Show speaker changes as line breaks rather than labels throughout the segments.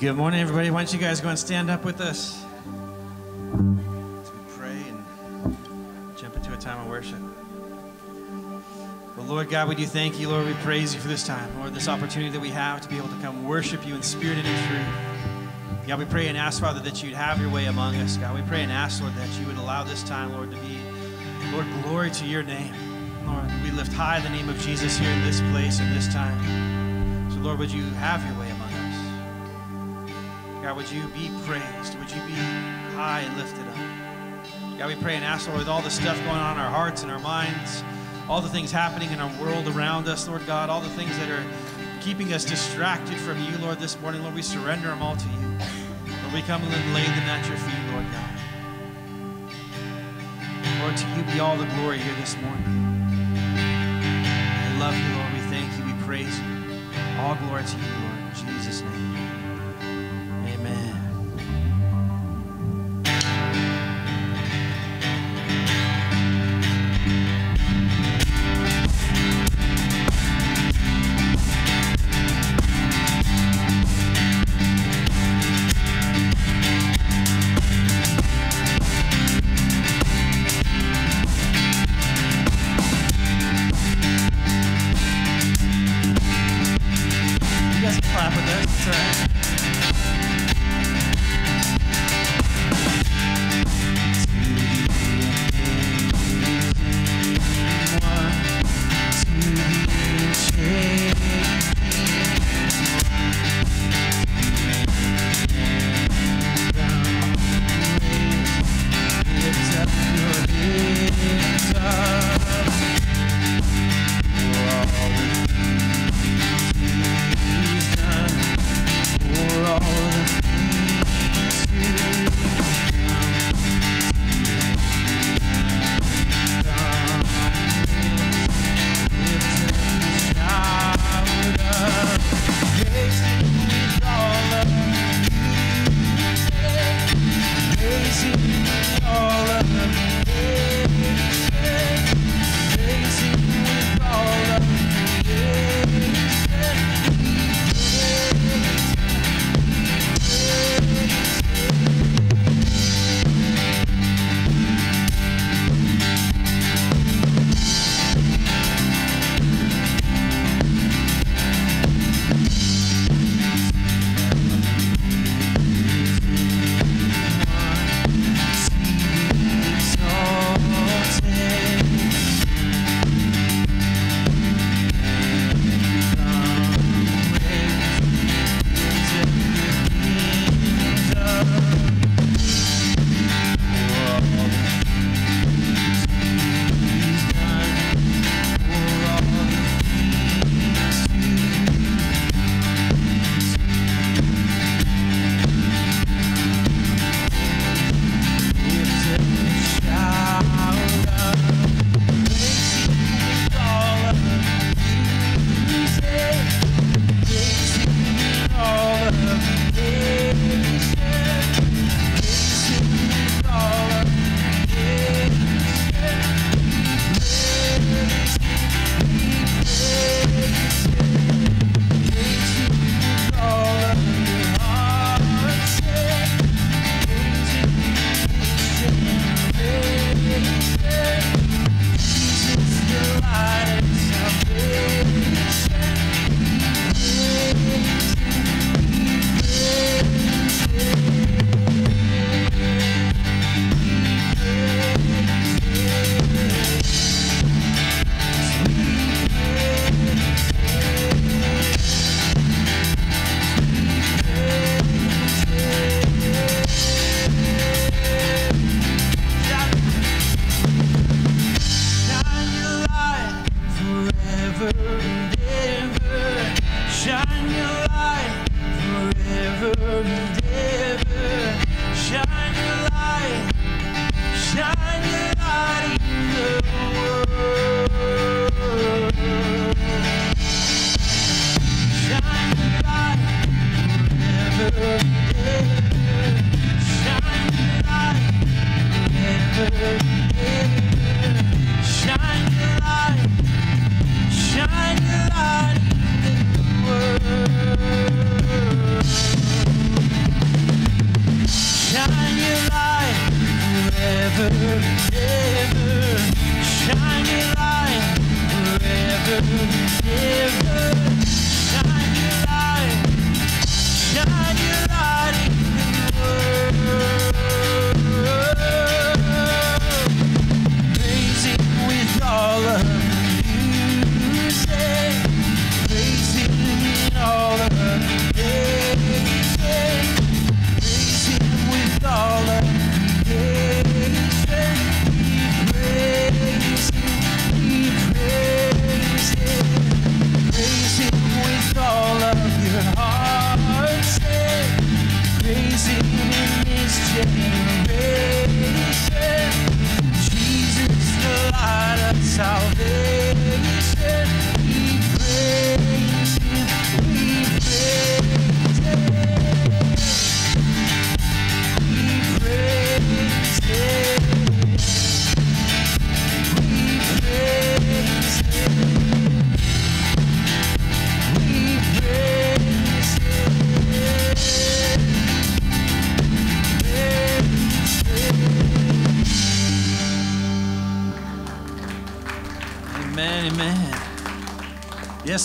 Good morning, everybody. Why don't you guys go and stand up with us as we pray and jump into a time of worship. Well, Lord God, we do thank you, Lord. We praise you for this time, Lord, this opportunity that we have to be able to come worship you in spirit and in truth. God, we pray and ask, Father, that you'd have your way among us. God, we pray and ask, Lord, that you would allow this time, Lord, to be, Lord, glory to your name. Lord, we lift high the name of Jesus here in this place and this time. So, Lord, would you have your way? God, would you be praised? Would you be high and lifted up? God, we pray and ask, Lord, with all the stuff going on in our hearts and our minds, all the things happening in our world around us, Lord God, all the things that are keeping us distracted from you, Lord, this morning, Lord, we surrender them all to you. Lord, we come and lay them at your feet, Lord God. Lord, to you be all the glory here this morning. We love you, Lord. We thank you. We praise you. All glory to you, Lord.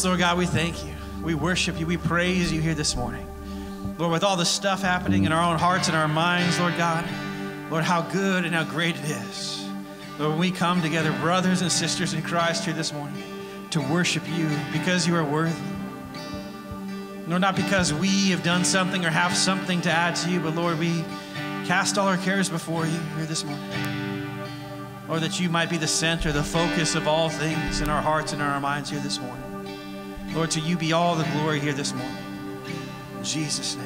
Lord God, we thank you. We worship you. We praise you here this morning. Lord, with all the stuff happening in our own hearts and our minds, Lord God, Lord, how good and how great it is. Lord, when we come together, brothers and sisters in Christ here this morning, to worship you because you are worthy. Lord, not because we have done something or have something to add to you, but Lord, we cast all our cares before you here this morning. Lord, that you might be the center, the focus of all things in our hearts and in our minds here this morning. Lord, to you be all the glory here this morning. In Jesus' name.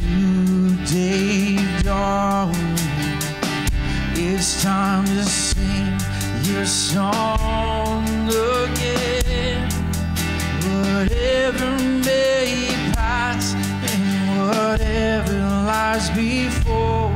New day. It's time to sing your song again. Whatever may pass and whatever lies before.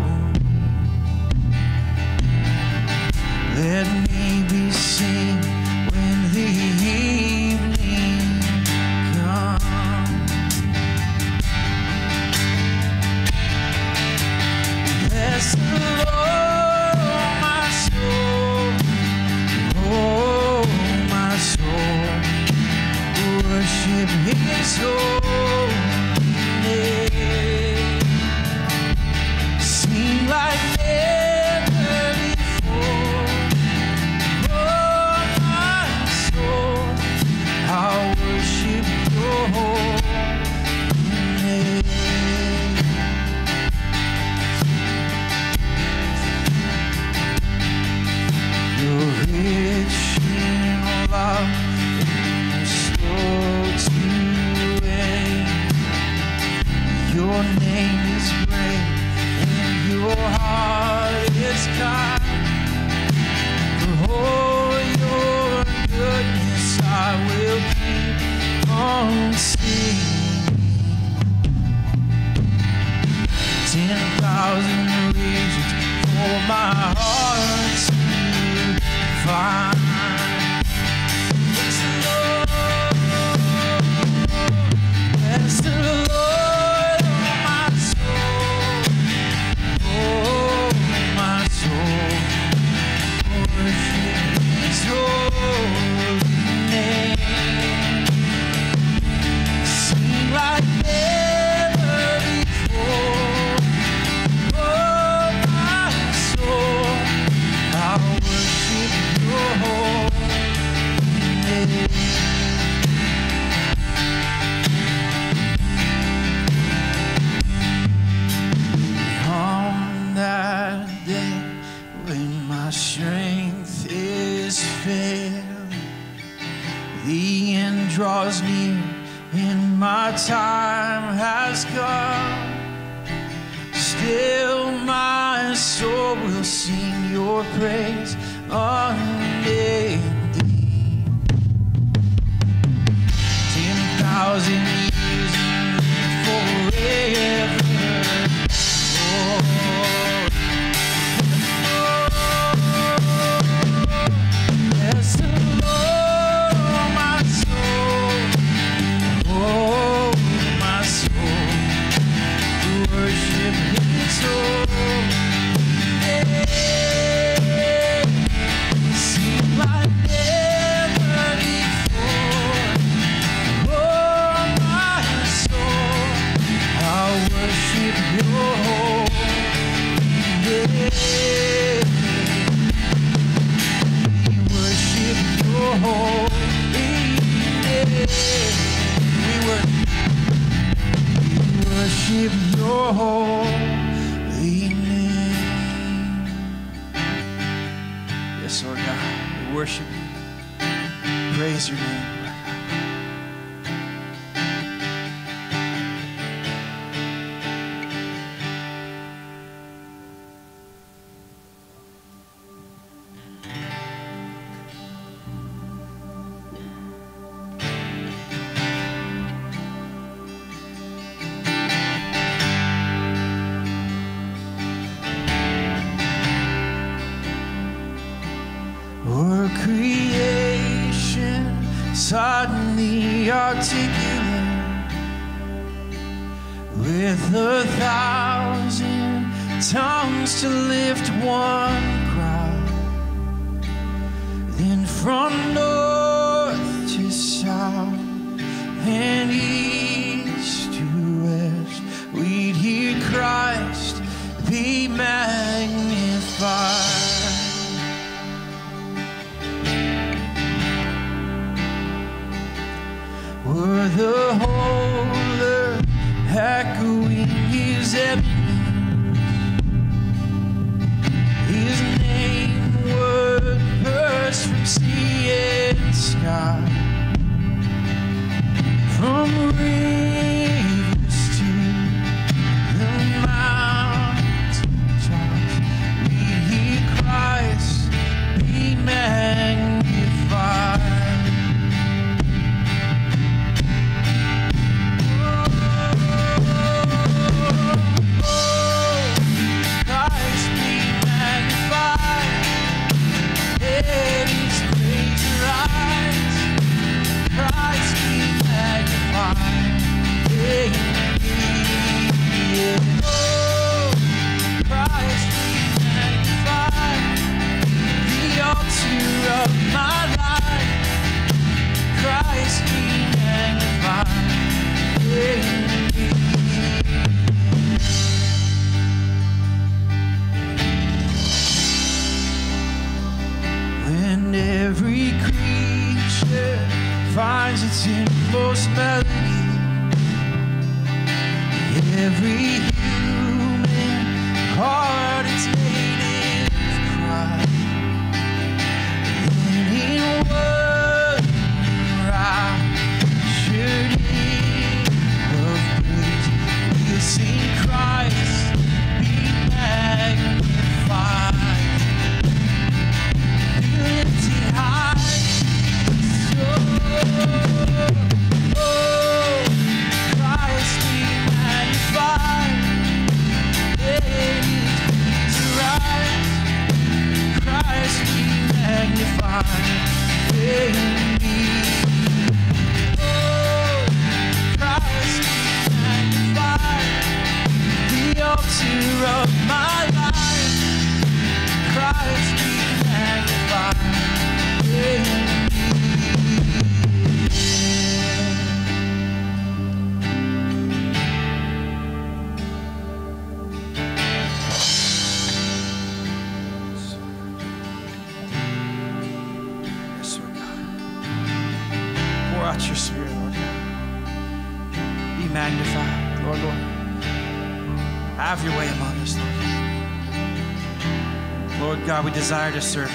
Desire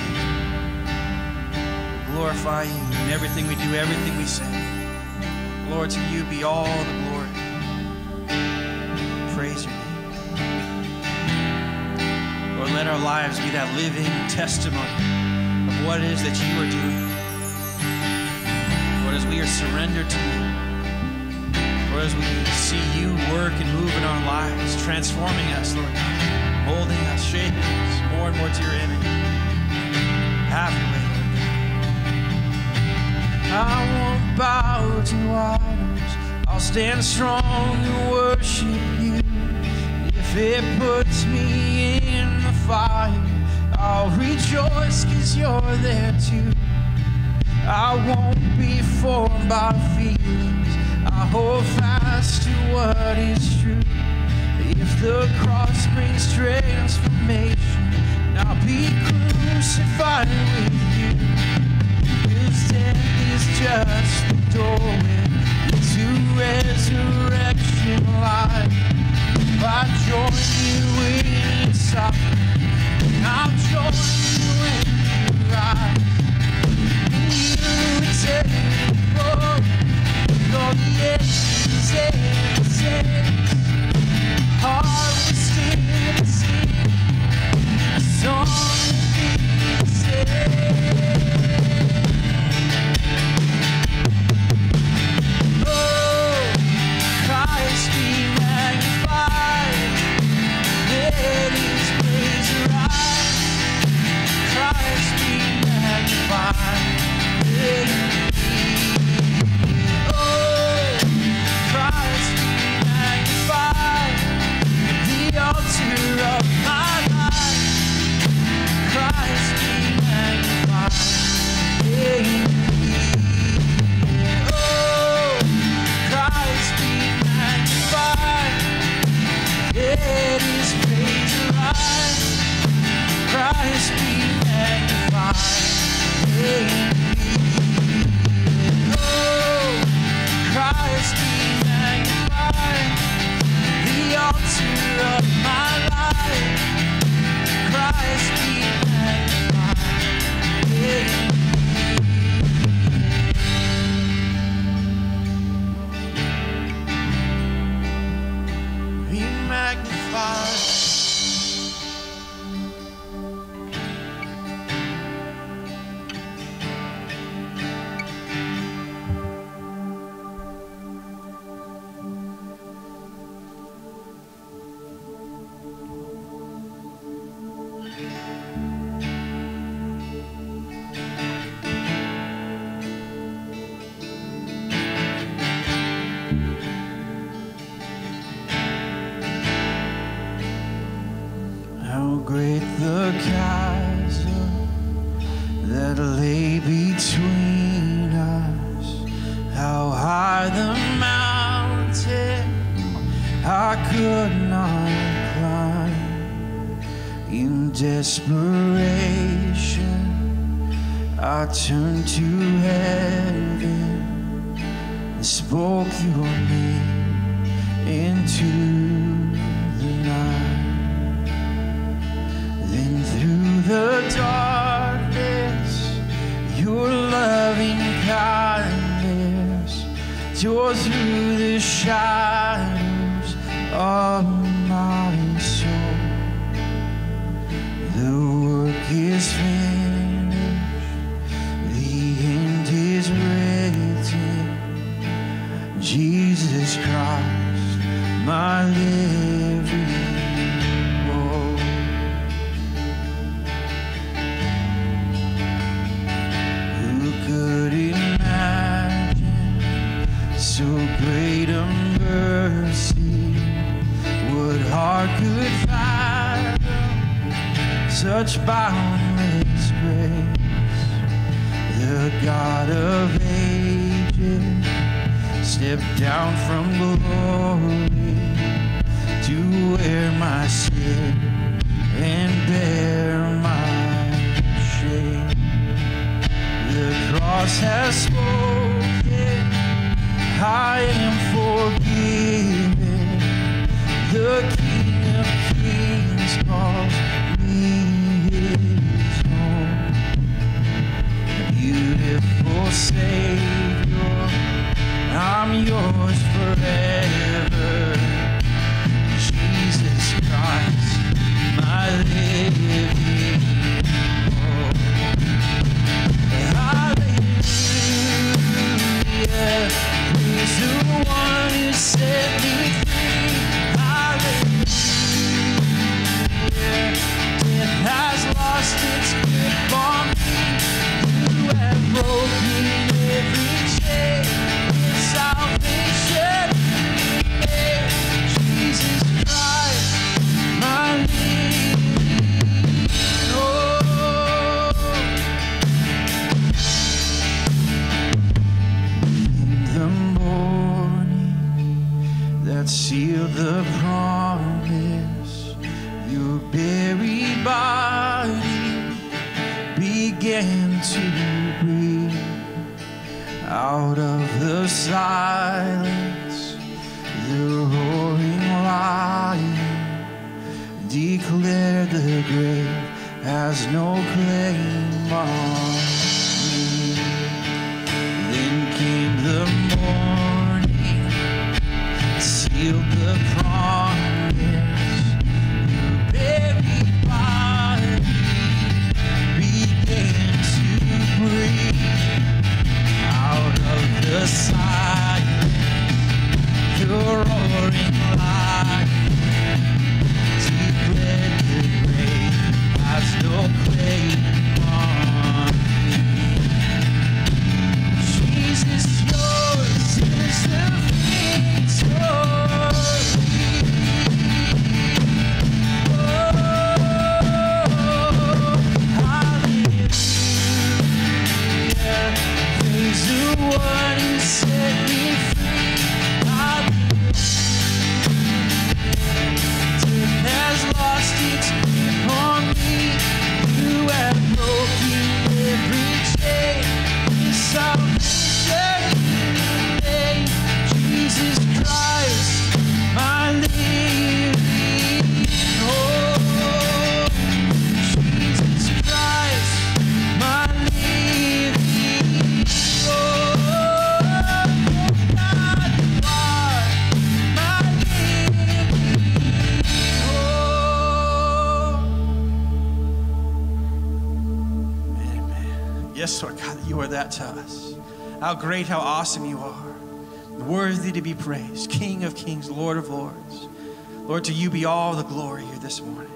Lord of lords. Lord, to you be all the glory here this morning.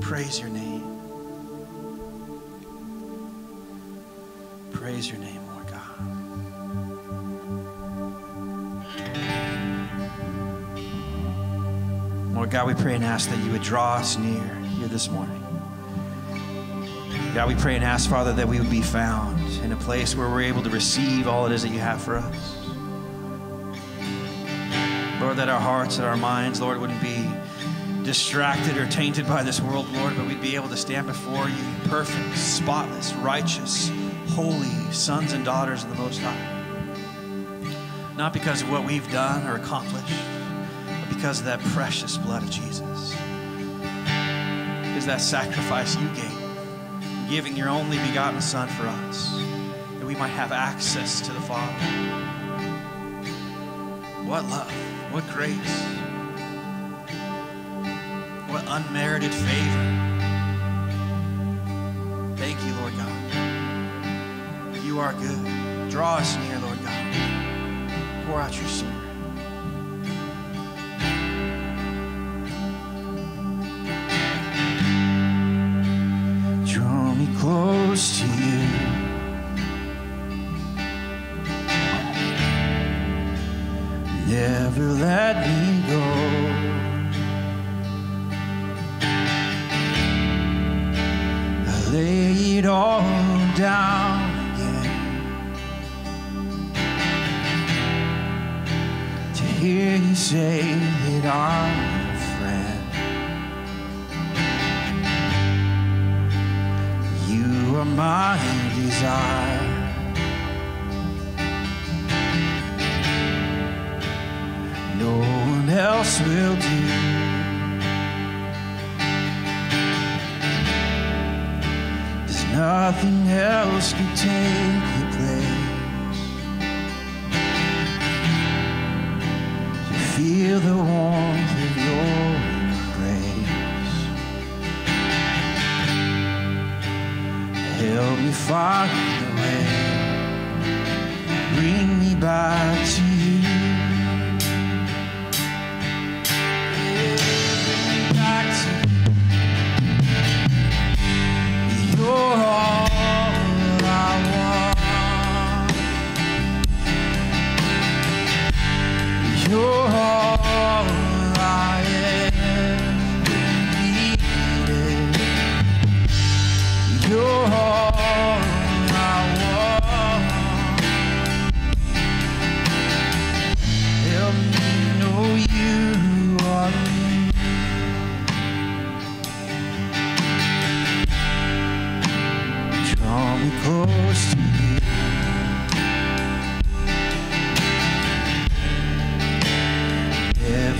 Praise your name. Praise your name, Lord God. Lord God, we pray and ask that you would draw us near here this morning. God, we pray and ask, Father, that we would be found in a place where we're able to receive all it is that you have for us. Lord, that our hearts and our minds, Lord, wouldn't be distracted or tainted by this world, Lord, but we'd be able to stand before you perfect, spotless, righteous, holy sons and daughters of the Most High. Not because of what we've done or accomplished, but because of that precious blood of Jesus. Because that sacrifice you gave, giving your only begotten Son for us, that we might have access to the Father. What love, what grace, what unmerited favor. Thank you, Lord God. You are good. Draw us near, Lord God. Pour out your Spirit.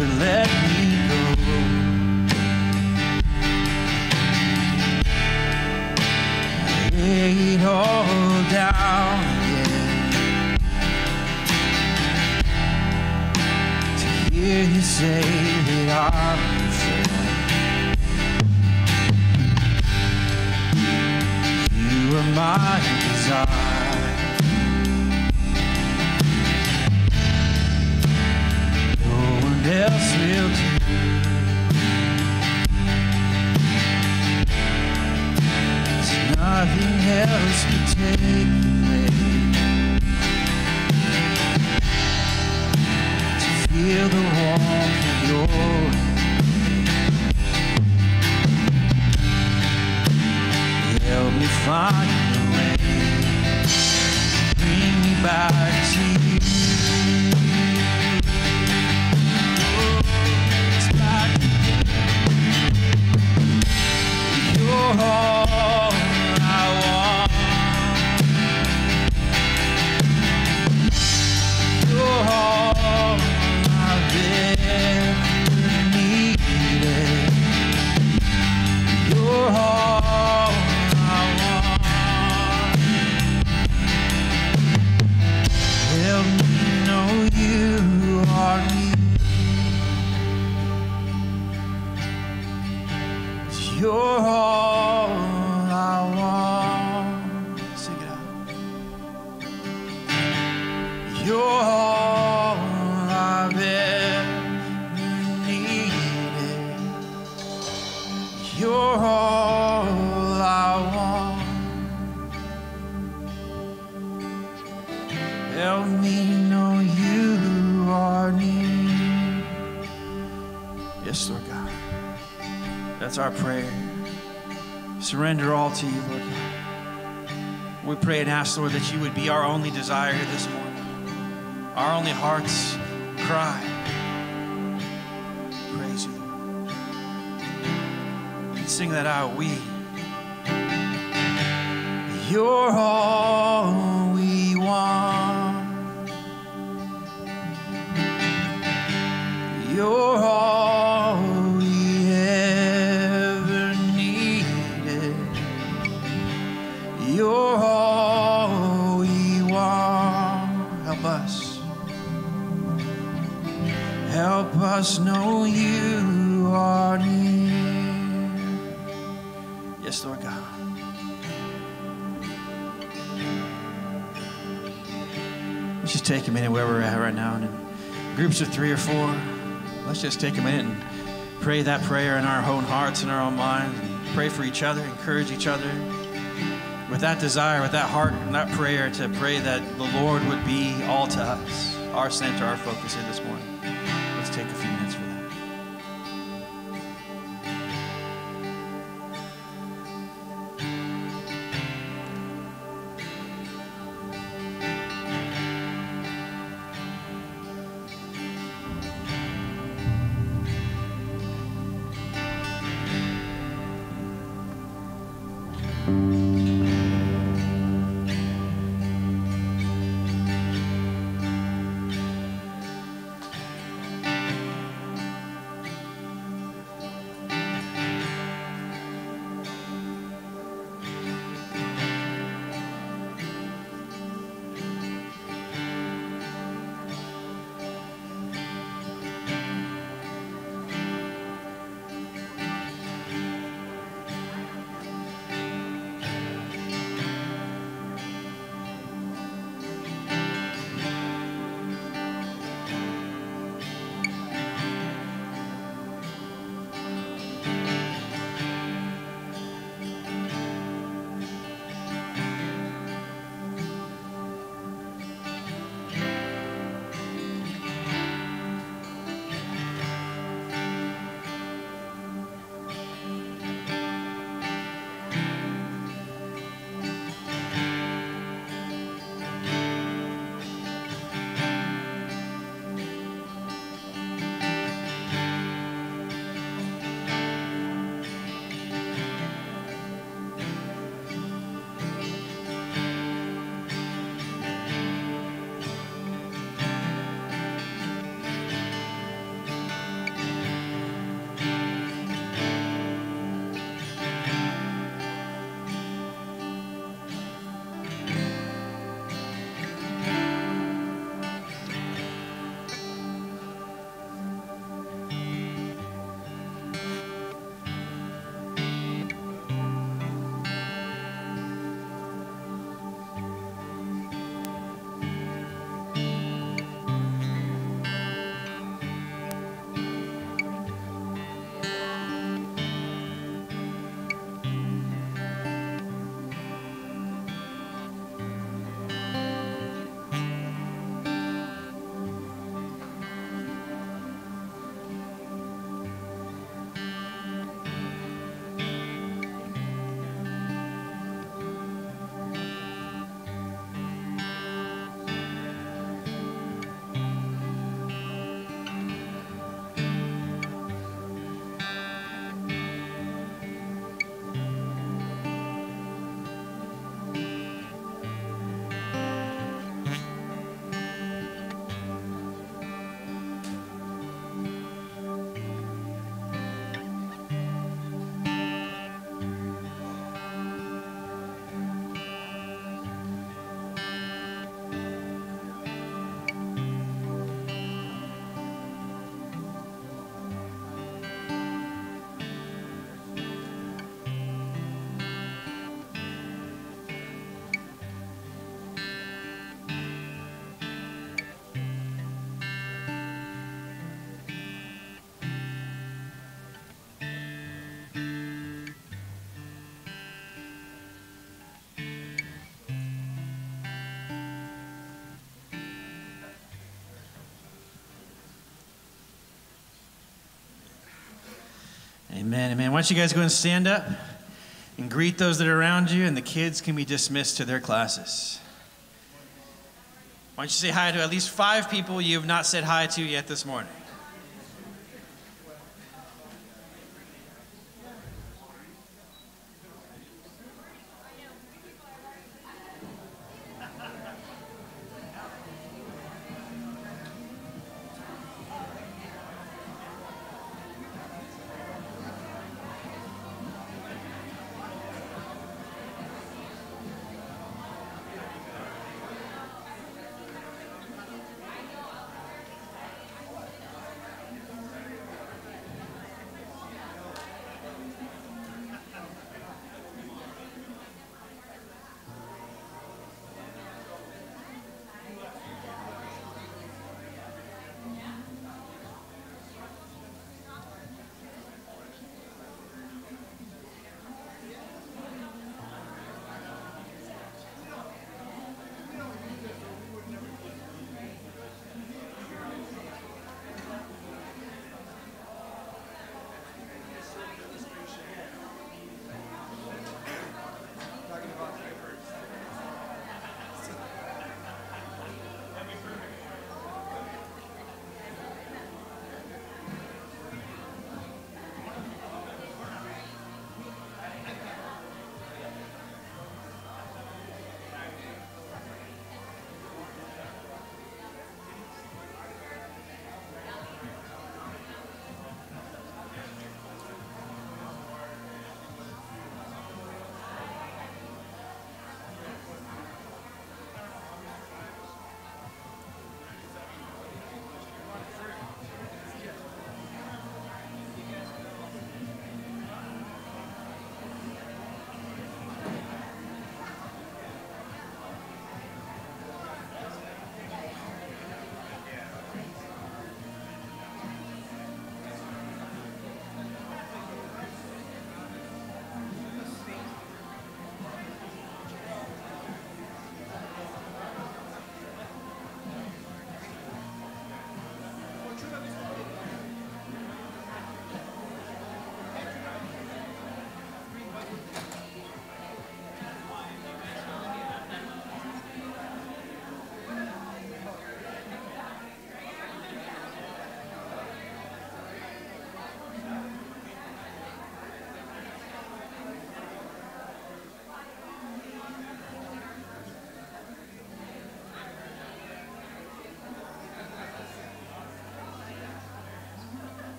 Never let me Surrender all to you, Lord We pray and ask, Lord, that you would be our only desire this morning, our only heart's cry. Praise you, Lord. And sing that out. We. You're all take a minute where we're at right now. And in groups of three or four, let's just take a minute and pray that prayer in our own hearts and our own minds. Pray for each other, encourage each other. With that desire, with that heart, and that prayer to pray that the Lord would be all to us, our center, our focus here this morning. Amen. Amen. Why don't you guys go and stand up and greet those that are around you, and the kids can be dismissed to their classes. Why don't you say hi to at least five people you have not said hi to yet this morning?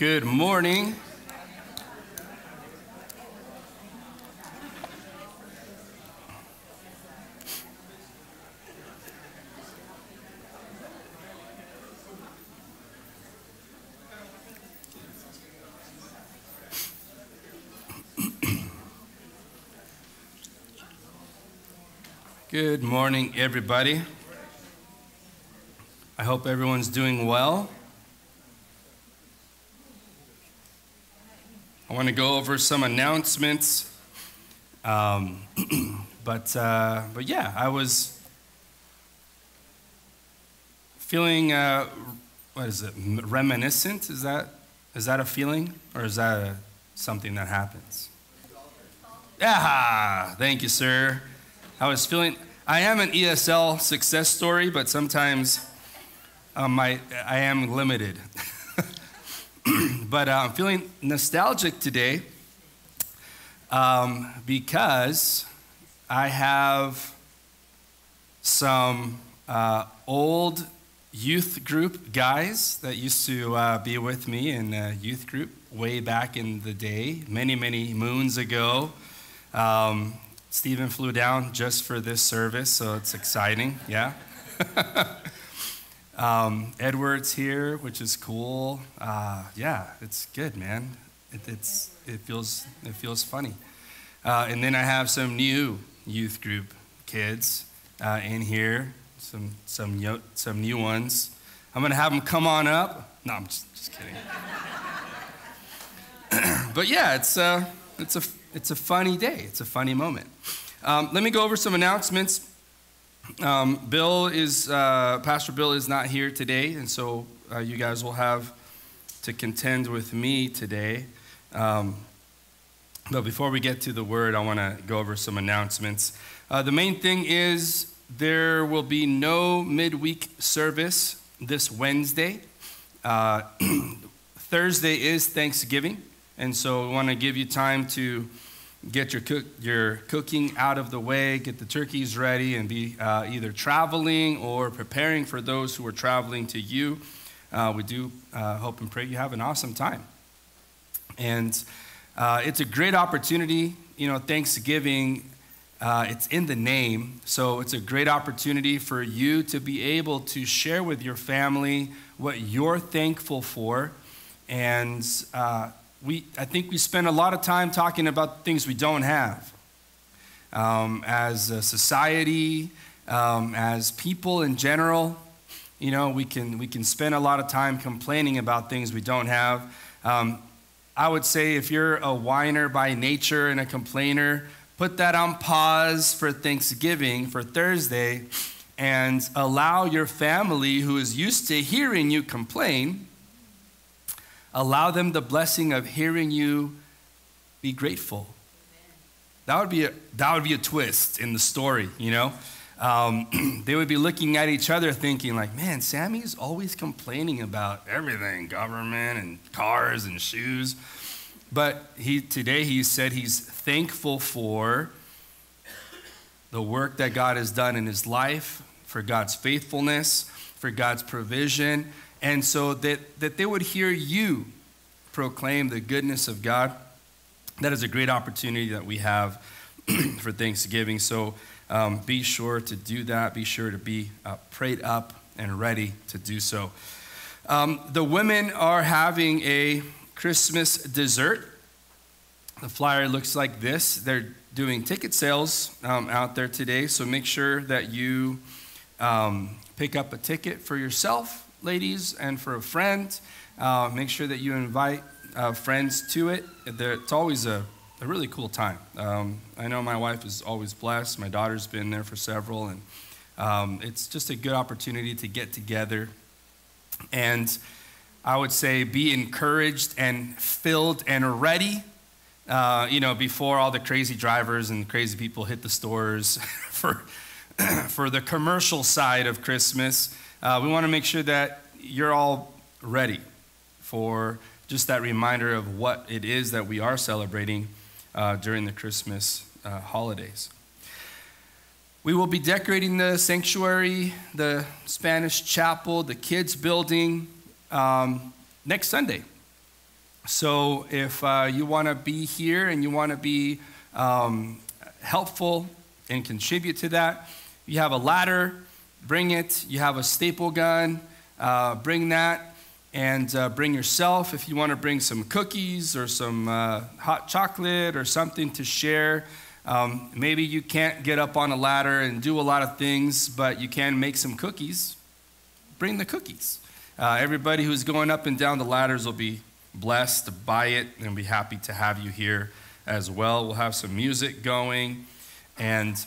Good morning. Good morning, everybody. I hope everyone's doing well. Want to go over some announcements. Um, but, uh, but yeah, I was feeling, uh, what is it, reminiscent? Is that, is that a feeling? Or is that a, something that happens? Yeah, thank you, sir. I was feeling, I am an ESL success story, but sometimes um, I, I am limited. But uh, I'm feeling nostalgic today um, because I have some uh, old youth group guys that used to uh, be with me in youth group way back in the day, many, many moons ago. Um, Stephen flew down just for this service, so it's exciting, yeah. Um, Edward's here, which is cool. Uh, yeah, it's good, man. It, it's, it, feels, it feels funny. Uh, and then I have some new youth group kids uh, in here, some, some, yo- some new ones. I'm going to have them come on up. No, I'm just, just kidding. but yeah, it's, uh, it's, a, it's a funny day. It's a funny moment. Um, let me go over some announcements. Um, Bill is, uh, Pastor Bill is not here today, and so uh, you guys will have to contend with me today. Um, but before we get to the word, I want to go over some announcements. Uh, the main thing is there will be no midweek service this Wednesday. Uh, Thursday is Thanksgiving, and so we want to give you time to get your, cook, your cooking out of the way, get the turkeys ready, and be uh, either traveling or preparing for those who are traveling to you. Uh, we do uh, hope and pray you have an awesome time. And uh, it's a great opportunity. You know, Thanksgiving, uh, it's in the name. So it's a great opportunity for you to be able to share with your family what you're thankful for. And uh, we, I think we spend a lot of time talking about things we don't have. Um, as a society, um, as people in general, you know, we can, we can spend a lot of time complaining about things we don't have. Um, I would say if you're a whiner by nature and a complainer, put that on pause for Thanksgiving, for Thursday, and allow your family who is used to hearing you complain Allow them the blessing of hearing you be grateful. That would be a, that would be a twist in the story, you know? Um, they would be looking at each other thinking like, man, Sammy's always complaining about everything, government and cars and shoes. But he, today he said he's thankful for the work that God has done in his life, for God's faithfulness, for God's provision, and so that, that they would hear you proclaim the goodness of God. That is a great opportunity that we have for Thanksgiving. So um, be sure to do that. Be sure to be uh, prayed up and ready to do so. Um, the women are having a Christmas dessert. The flyer looks like this. They're doing ticket sales um, out there today, so make sure that you um, pick up a ticket for yourself ladies, and for a friend. Uh, make sure that you invite uh, friends to it. It's always a, a really cool time. Um, I know my wife is always blessed. My daughter's been there for several, and um, it's just a good opportunity to get together. And I would say be encouraged and filled and ready. Uh, you know, before all the crazy drivers and crazy people hit the stores for, for the commercial side of Christmas. Uh, we want to make sure that you're all ready for just that reminder of what it is that we are celebrating uh, during the Christmas uh, holidays. We will be decorating the sanctuary, the Spanish chapel, the kids' building um, next Sunday. So if uh, you want to be here and you want to be um, helpful and contribute to that, you have a ladder, bring it. You have a staple gun, uh, bring that. And uh, bring yourself if you want to bring some cookies or some uh, hot chocolate or something to share. Um, maybe you can't get up on a ladder and do a lot of things, but you can make some cookies. Bring the cookies. Uh, everybody who's going up and down the ladders will be blessed by it and be happy to have you here as well. We'll have some music going and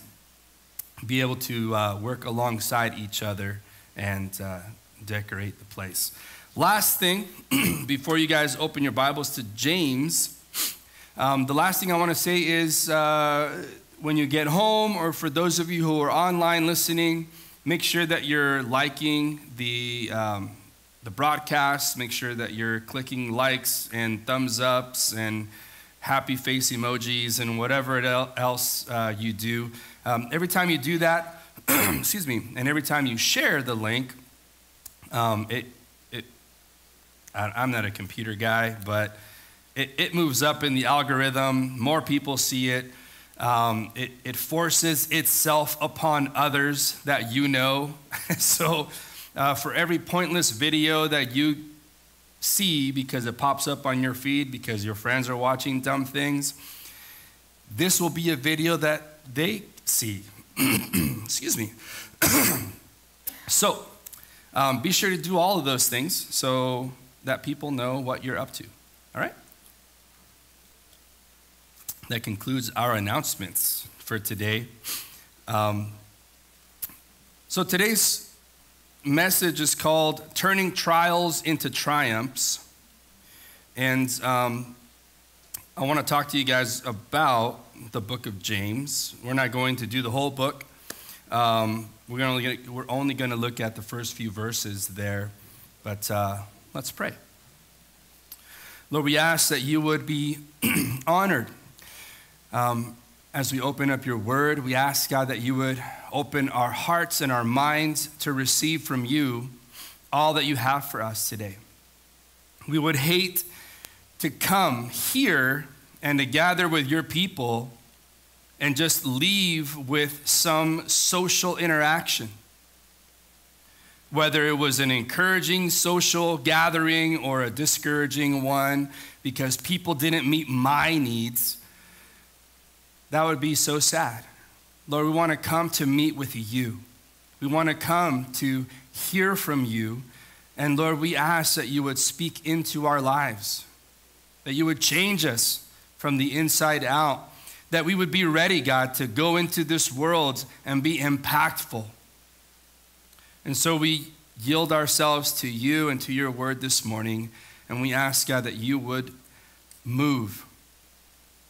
be able to uh, work alongside each other and uh, decorate the place. Last thing, before you guys open your Bibles to James, um, the last thing I want to say is uh, when you get home, or for those of you who are online listening, make sure that you're liking the, um, the broadcast, make sure that you're clicking likes and thumbs ups and happy face emojis and whatever else uh, you do. Um, every time you do that, excuse me, and every time you share the link, um, it I'm not a computer guy, but it, it moves up in the algorithm. More people see it. Um, it, it forces itself upon others that you know. so, uh, for every pointless video that you see because it pops up on your feed because your friends are watching dumb things, this will be a video that they see. Excuse me. so, um, be sure to do all of those things. So, that people know what you're up to. All right? That concludes our announcements for today. Um, so today's message is called Turning Trials into Triumphs. And um, I want to talk to you guys about the book of James. We're not going to do the whole book. Um, we're, only gonna, we're only going to look at the first few verses there. But uh, Let's pray. Lord, we ask that you would be honored um, as we open up your word. We ask, God, that you would open our hearts and our minds to receive from you all that you have for us today. We would hate to come here and to gather with your people and just leave with some social interaction whether it was an encouraging social gathering or a discouraging one because people didn't meet my needs, that would be so sad. Lord, we want to come to meet with you. We want to come to hear from you. And Lord, we ask that you would speak into our lives, that you would change us from the inside out, that we would be ready, God, to go into this world and be impactful and so we yield ourselves to you and to your word this morning, and we ask, God, that you would move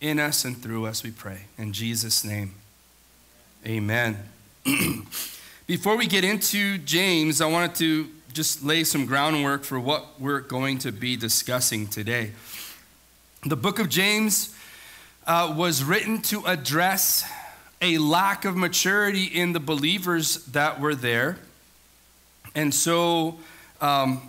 in us and through us, we pray. In Jesus' name, amen. Before we get into James, I wanted to just lay some groundwork for what we're going to be discussing today. The book of James uh, was written to address a lack of maturity in the believers that were there and so um,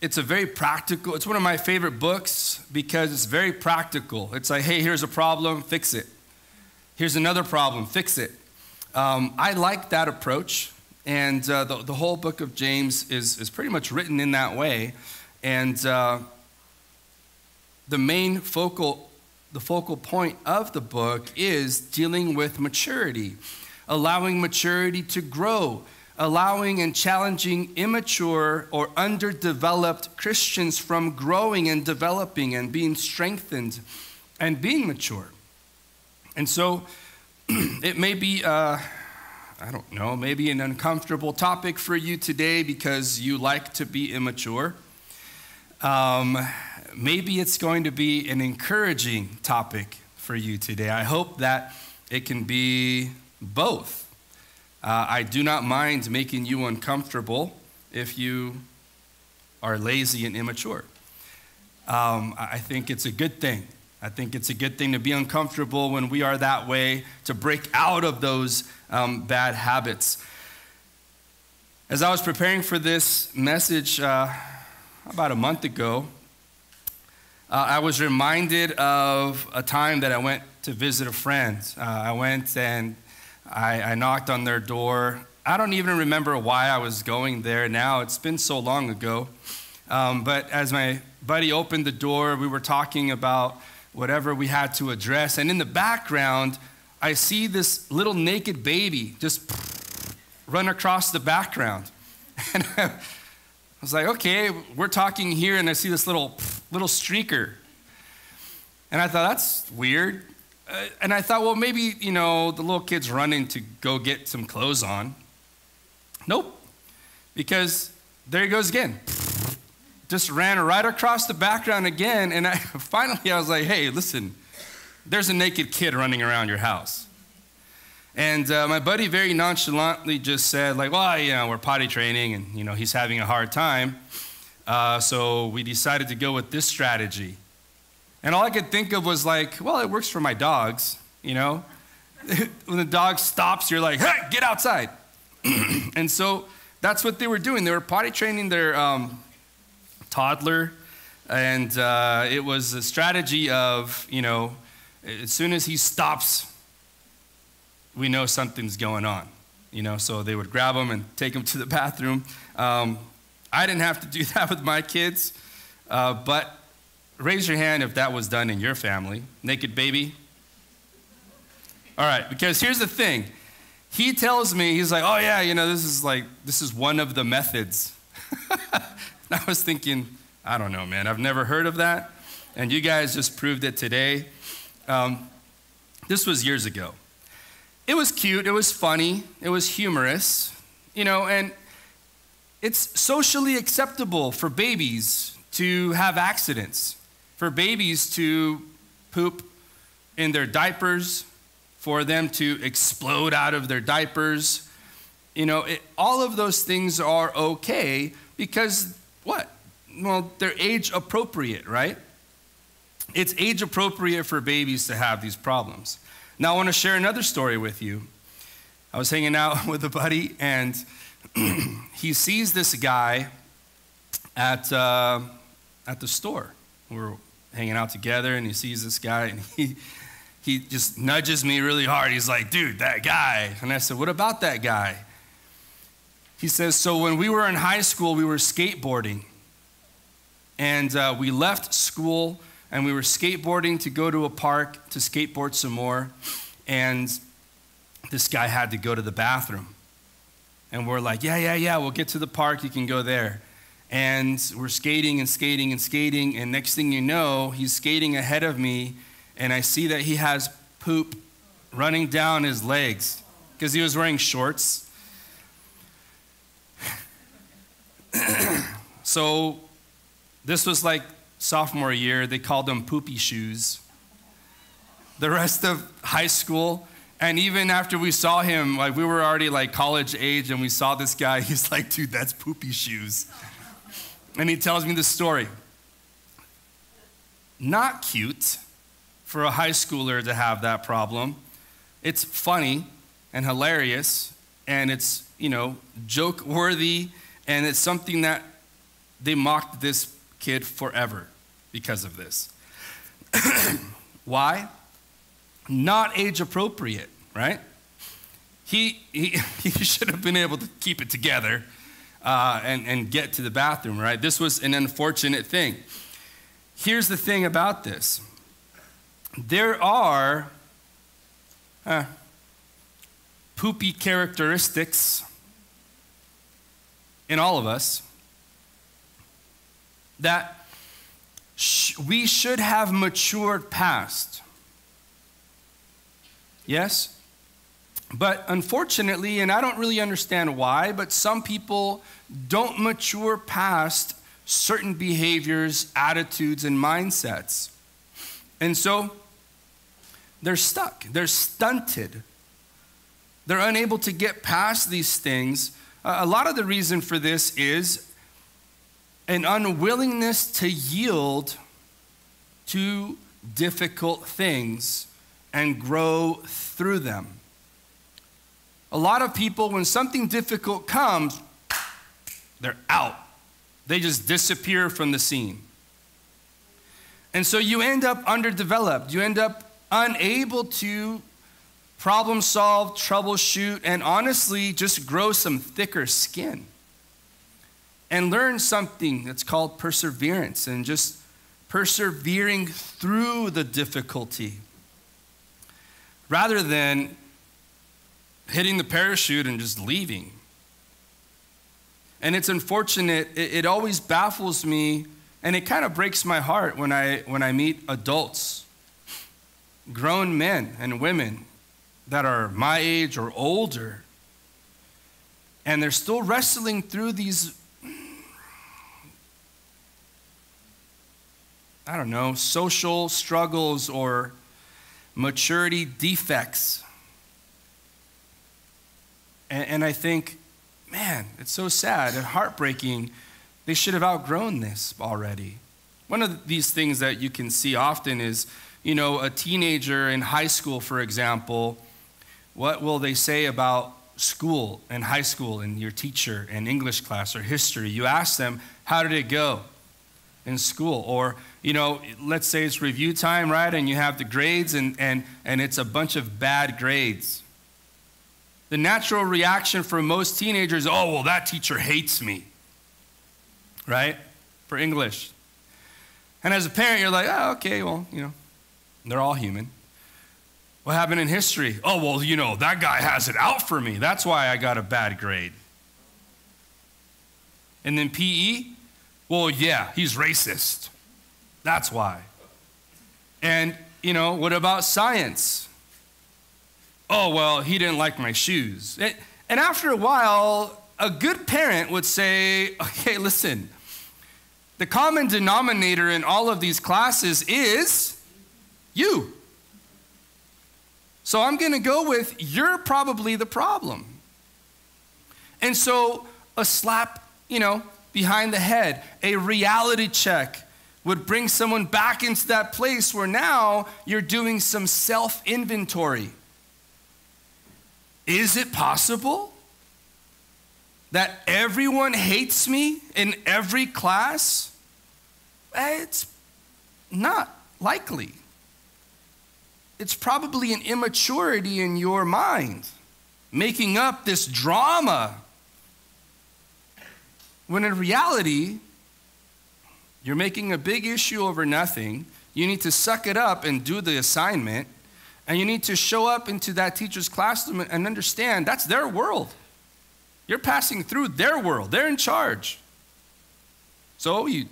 it's a very practical, it's one of my favorite books because it's very practical. It's like, hey, here's a problem, fix it. Here's another problem, fix it. Um, I like that approach. And uh, the, the whole book of James is, is pretty much written in that way. And uh, the main focal, the focal point of the book is dealing with maturity, allowing maturity to grow, allowing and challenging immature or underdeveloped Christians from growing and developing and being strengthened and being mature. And so it may be, uh, I don't know, maybe an uncomfortable topic for you today because you like to be immature. Um, maybe it's going to be an encouraging topic for you today. I hope that it can be both. Uh, I do not mind making you uncomfortable if you are lazy and immature. Um, I think it's a good thing I think it's a good thing to be uncomfortable when we are that way, to break out of those um, bad habits. As I was preparing for this message uh, about a month ago, uh, I was reminded of a time that I went to visit a friend. Uh, I went and I, I knocked on their door. I don't even remember why I was going there now. It's been so long ago. Um, but as my buddy opened the door, we were talking about whatever we had to address. And in the background, I see this little naked baby just run across the background. And was like, okay, we're talking here, and I see this little, little streaker. And I thought, that's weird. Uh, and I thought, well, maybe, you know, the little kid's running to go get some clothes on. Nope. Because there he goes again. Just ran right across the background again. And I, finally, I was like, hey, listen, there's a naked kid running around your house. And uh, my buddy very nonchalantly just said, like, well, you know, we're potty training and, you know, he's having a hard time. Uh, so we decided to go with this strategy. And all I could think of was like, well, it works for my dogs, you know? when the dog stops, you're like, hey, get outside. and so that's what they were doing. They were potty training their um, toddler. And uh, it was a strategy of, you know, as soon as he stops we know something's going on. You know, so they would grab them and take them to the bathroom. Um, I didn't have to do that with my kids, uh, but raise your hand if that was done in your family. Naked baby? All right, because here's the thing. He tells me, he's like, oh yeah, you know, this is like, this is one of the methods. I was thinking, I don't know, man, I've never heard of that. And you guys just proved it today. Um, this was years ago it was cute, it was funny, it was humorous, you know, and it's socially acceptable for babies to have accidents, for babies to poop in their diapers, for them to explode out of their diapers. You know, it, all of those things are okay because what? Well, they're age appropriate, right? It's age appropriate for babies to have these problems. Now, I want to share another story with you. I was hanging out with a buddy, and he sees this guy at, uh, at the store. We are hanging out together, and he sees this guy, and he, he just nudges me really hard. He's like, dude, that guy. And I said, what about that guy? He says, so when we were in high school, we were skateboarding. And uh, we left school and we were skateboarding to go to a park to skateboard some more. And this guy had to go to the bathroom. And we're like, yeah, yeah, yeah, we'll get to the park, you can go there. And we're skating and skating and skating. And next thing you know, he's skating ahead of me. And I see that he has poop running down his legs because he was wearing shorts. so this was like sophomore year, they called them poopy shoes. The rest of high school, and even after we saw him, like we were already like college age and we saw this guy, he's like, dude, that's poopy shoes. And he tells me the story. Not cute for a high schooler to have that problem. It's funny and hilarious, and it's, you know, joke worthy, and it's something that they mocked this kid forever because of this. Why? Not age appropriate, right? He, he, he should have been able to keep it together uh, and, and get to the bathroom, right? This was an unfortunate thing. Here's the thing about this there are uh, poopy characteristics in all of us that sh- we should have matured past. Yes? But unfortunately, and I don't really understand why, but some people don't mature past certain behaviors, attitudes, and mindsets. And so they're stuck, they're stunted. They're unable to get past these things. a lot of the reason for this is an unwillingness to yield to difficult things and grow through them. A lot of people, when something difficult comes, they're out. They just disappear from the scene. And so you end up underdeveloped. You end up unable to problem solve, troubleshoot, and honestly just grow some thicker skin. And learn something that's called perseverance and just persevering through the difficulty rather than hitting the parachute and just leaving. And it's unfortunate, it, it always baffles me and it kind of breaks my heart when I, when I meet adults, grown men and women that are my age or older, and they're still wrestling through these, I don't know, social struggles or maturity defects. And, and I think, man, it's so sad and heartbreaking. They should have outgrown this already. One of these things that you can see often is, you know, a teenager in high school, for example, what will they say about school and high school and your teacher and English class or history? You ask them, how did it go in school? Or, you know, let's say it's review time, right? And you have the grades and, and, and it's a bunch of bad grades. The natural reaction for most teenagers, oh, well, that teacher hates me, right? For English. And as a parent, you're like, oh, okay, well, you know, they're all human. What happened in history? Oh, well, you know, that guy has it out for me. That's why I got a bad grade. And then PE? Well, yeah, he's racist. That's why. And, you know, what about science? Oh, well, he didn't like my shoes. And after a while, a good parent would say, okay, listen, the common denominator in all of these classes is you. So I'm going to go with you're probably the problem. And so a slap, you know, behind the head, a reality check would bring someone back into that place where now you're doing some self inventory. Is it possible that everyone hates me in every class? It's not likely it's probably an immaturity in your mind, making up this drama. When in reality, you're making a big issue over nothing. You need to suck it up and do the assignment. And you need to show up into that teacher's classroom and understand that's their world. You're passing through their world, they're in charge. So you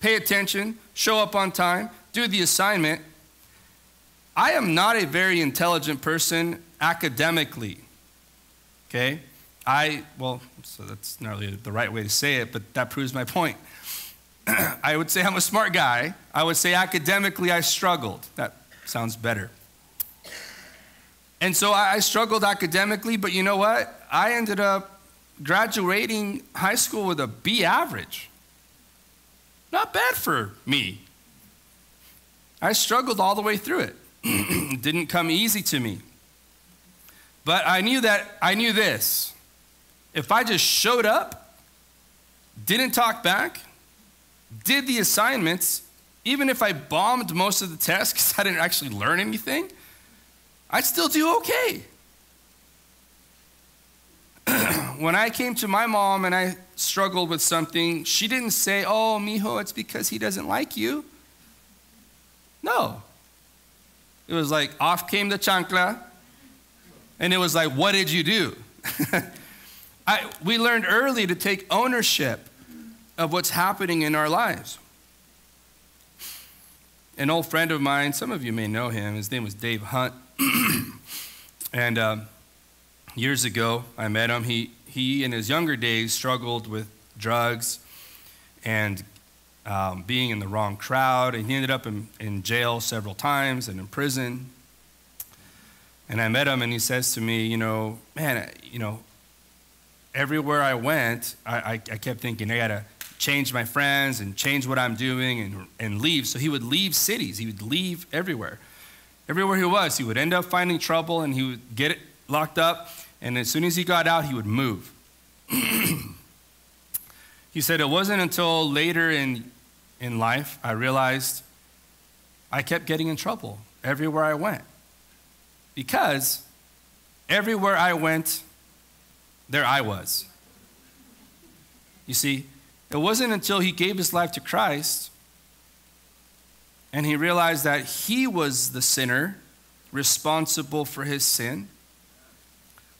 pay attention, show up on time, do the assignment, I am not a very intelligent person academically. Okay? I, well, so that's not really the right way to say it, but that proves my point. I would say I'm a smart guy. I would say academically I struggled. That sounds better. And so I struggled academically, but you know what? I ended up graduating high school with a B average. Not bad for me. I struggled all the way through it. didn't come easy to me. But I knew that, I knew this. If I just showed up, didn't talk back, did the assignments, even if I bombed most of the tests because I didn't actually learn anything, I'd still do okay. when I came to my mom and I struggled with something, she didn't say, Oh, mijo, it's because he doesn't like you. No. It was like, off came the chancla. And it was like, what did you do? I, we learned early to take ownership of what's happening in our lives. An old friend of mine, some of you may know him, his name was Dave Hunt. and um, years ago, I met him. He, he, in his younger days, struggled with drugs and um, being in the wrong crowd, and he ended up in, in jail several times and in prison. And I met him, and he says to me, You know, man, you know, everywhere I went, I, I, I kept thinking, I gotta change my friends and change what I'm doing and, and leave. So he would leave cities, he would leave everywhere. Everywhere he was, he would end up finding trouble and he would get it locked up. And as soon as he got out, he would move. he said, It wasn't until later in, in life I realized I kept getting in trouble everywhere I went. Because everywhere I went, there I was. You see, it wasn't until he gave his life to Christ and he realized that he was the sinner responsible for his sin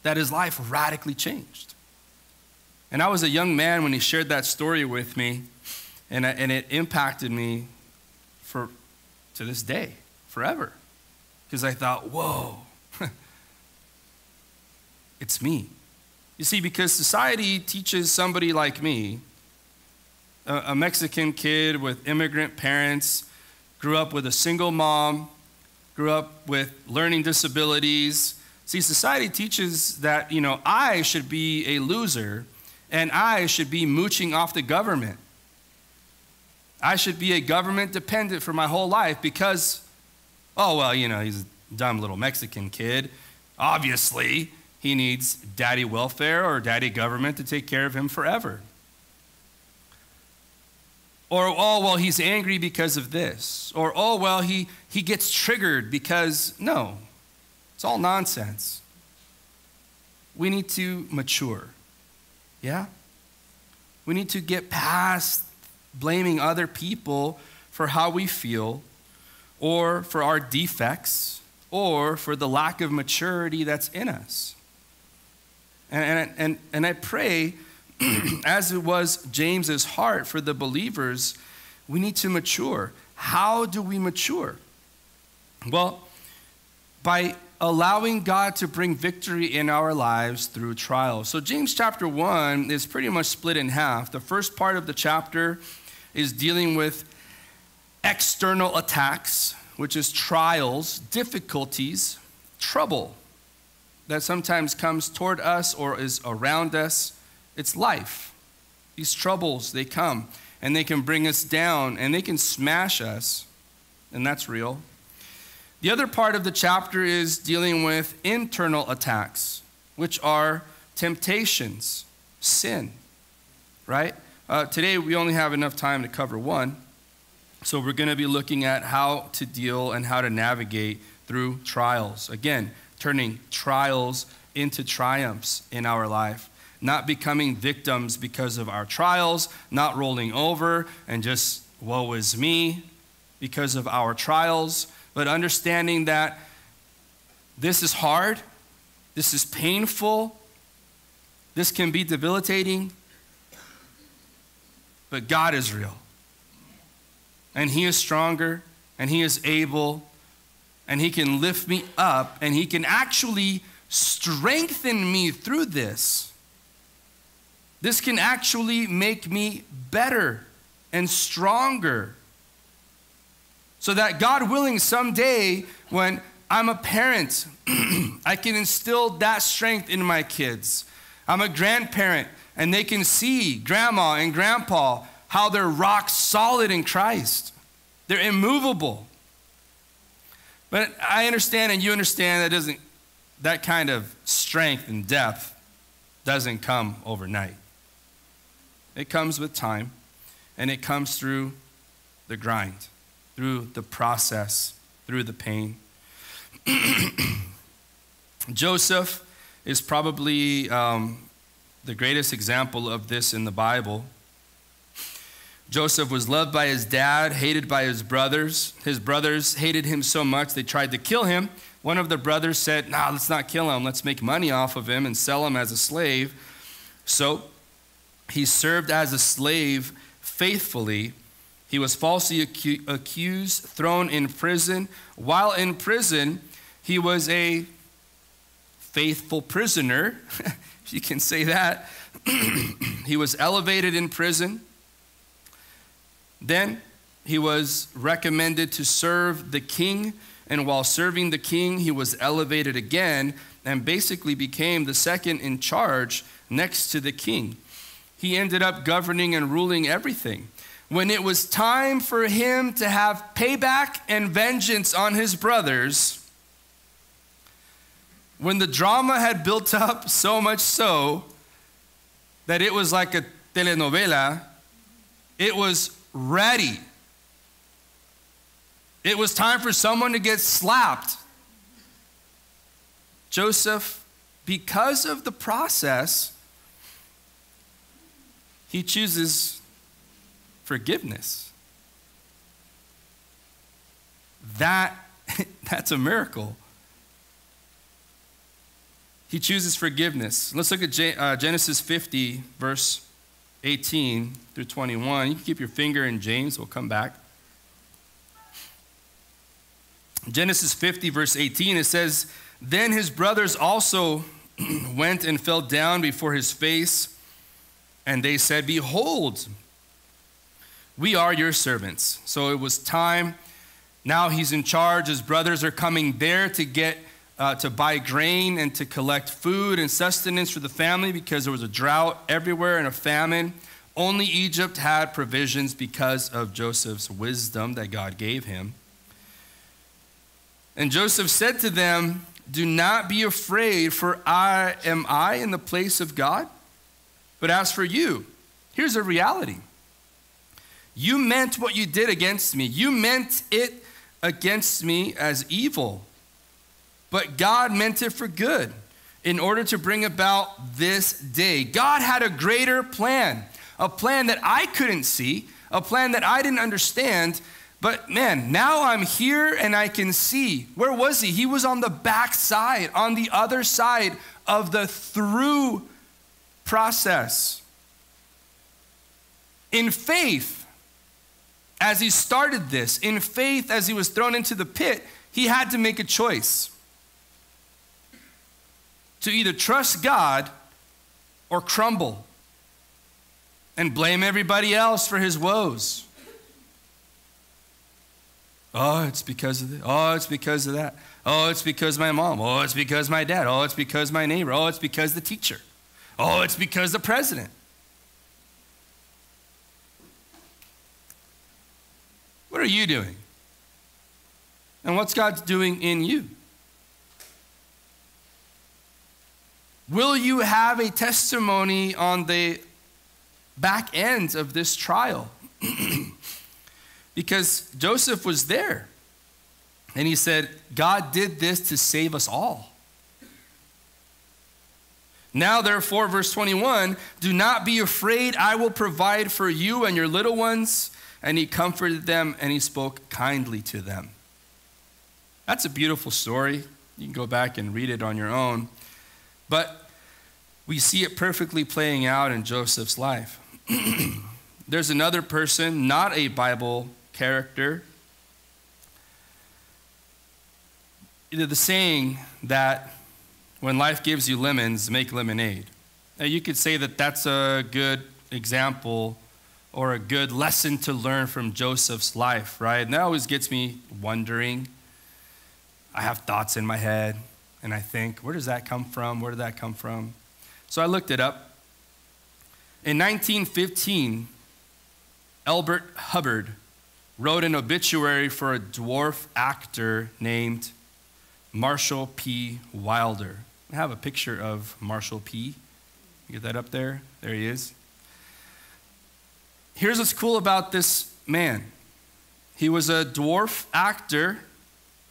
that his life radically changed. And I was a young man when he shared that story with me, and, and it impacted me for, to this day, forever. Because I thought, whoa, it's me. You see, because society teaches somebody like me, a, Mexican kid with immigrant parents, grew up with a single mom, grew up with learning disabilities. See, society teaches that, you know, I should be a loser and I should be mooching off the government. I should be a government dependent for my whole life because, oh, well, you know, he's a dumb little Mexican kid. Obviously, he needs daddy welfare or daddy government to take care of him forever. Or, oh, well, he's angry because of this. Or, oh, well, he, he gets triggered because, no, it's all nonsense. We need to mature. Yeah? We need to get past blaming other people for how we feel or for our defects or for the lack of maturity that's in us. And, and, and and I pray, as it was James's heart for the believers, we need to mature. How do we mature? Well, by allowing God to bring victory in our lives through trials. So, James chapter 1 is pretty much split in half. The first part of the chapter is dealing with external attacks, which is trials, difficulties, trouble that sometimes comes toward us or is around us. It's life. These troubles, they come and they can bring us down and they can smash us, and that's real. The other part of the chapter is dealing with internal attacks, which are temptations, sin, right? Uh, today, we only have enough time to cover one. So, we're going to be looking at how to deal and how to navigate through trials. Again, turning trials into triumphs in our life, not becoming victims because of our trials, not rolling over and just, woe is me because of our trials, but understanding that this is hard, this is painful, this can be debilitating, but God is real. And He is stronger, and He is able, and He can lift me up, and He can actually strengthen me through this. This can actually make me better and stronger. So that God willing, someday when I'm a parent, I can instill that strength in my kids. I'm a grandparent, and they can see grandma and grandpa how they're rock solid in Christ. They're immovable. But I understand and you understand that doesn't that kind of strength and depth doesn't come overnight. It comes with time and it comes through the grind, through the process, through the pain. Joseph is probably um, the greatest example of this in the Bible. Joseph was loved by his dad, hated by his brothers. His brothers hated him so much they tried to kill him. One of the brothers said, Nah, let's not kill him. Let's make money off of him and sell him as a slave. So he served as a slave faithfully. He was falsely acu- accused, thrown in prison. While in prison, he was a faithful prisoner, if you can say that. he was elevated in prison. Then he was recommended to serve the king, and while serving the king, he was elevated again and basically became the second in charge next to the king. He ended up governing and ruling everything. When it was time for him to have payback and vengeance on his brothers, when the drama had built up so much so that it was like a telenovela, it was ready. It was time for someone to get slapped. Joseph, because of the process, he chooses forgiveness. That, that's a miracle. He chooses forgiveness. Let's look at uh, Genesis 50, verse 18 through 21. You can keep your finger in James, we'll come back. Genesis 50, verse 18, it says, Then his brothers also went and fell down before his face, and they said, Behold, we are your servants. So it was time. Now he's in charge. His brothers are coming there to get uh, to buy grain and to collect food and sustenance for the family because there was a drought everywhere and a famine. Only Egypt had provisions because of Joseph's wisdom that God gave him. And Joseph said to them, Do not be afraid, for I am I in the place of God. But as for you, here's a reality. You meant what you did against me. You meant it against me as evil but God meant it for good in order to bring about this day. God had a greater plan, a plan that I couldn't see, a plan that I didn't understand. But man, now I'm here and I can see. Where was he? He was on the back side, on the other side of the through process. In faith, as he started this, in faith, as he was thrown into the pit, he had to make a choice to either trust God or crumble and blame everybody else for his woes. Oh, it's because of this. Oh, it's because of that. Oh, it's because my mom. Oh, it's because my dad. Oh, it's because my neighbor. Oh, it's because the teacher. Oh, it's because the president. What are you doing? And what's God doing in you? Will you have a testimony on the back end of this trial? because Joseph was there. And he said, God did this to save us all. Now, therefore, verse 21 do not be afraid, I will provide for you and your little ones. And he comforted them and he spoke kindly to them. That's a beautiful story. You can go back and read it on your own. But we see it perfectly playing out in Joseph's life. There's another person, not a Bible character. The saying that when life gives you lemons, make lemonade. Now, you could say that that's a good example or a good lesson to learn from Joseph's life, right? And that always gets me wondering. I have thoughts in my head, and I think, where does that come from? Where did that come from? So I looked it up. In 1915, Elbert Hubbard wrote an obituary for a dwarf actor named Marshall P. Wilder. I have a picture of Marshall P. You get that up there? There he is. Here's what's cool about this man he was a dwarf actor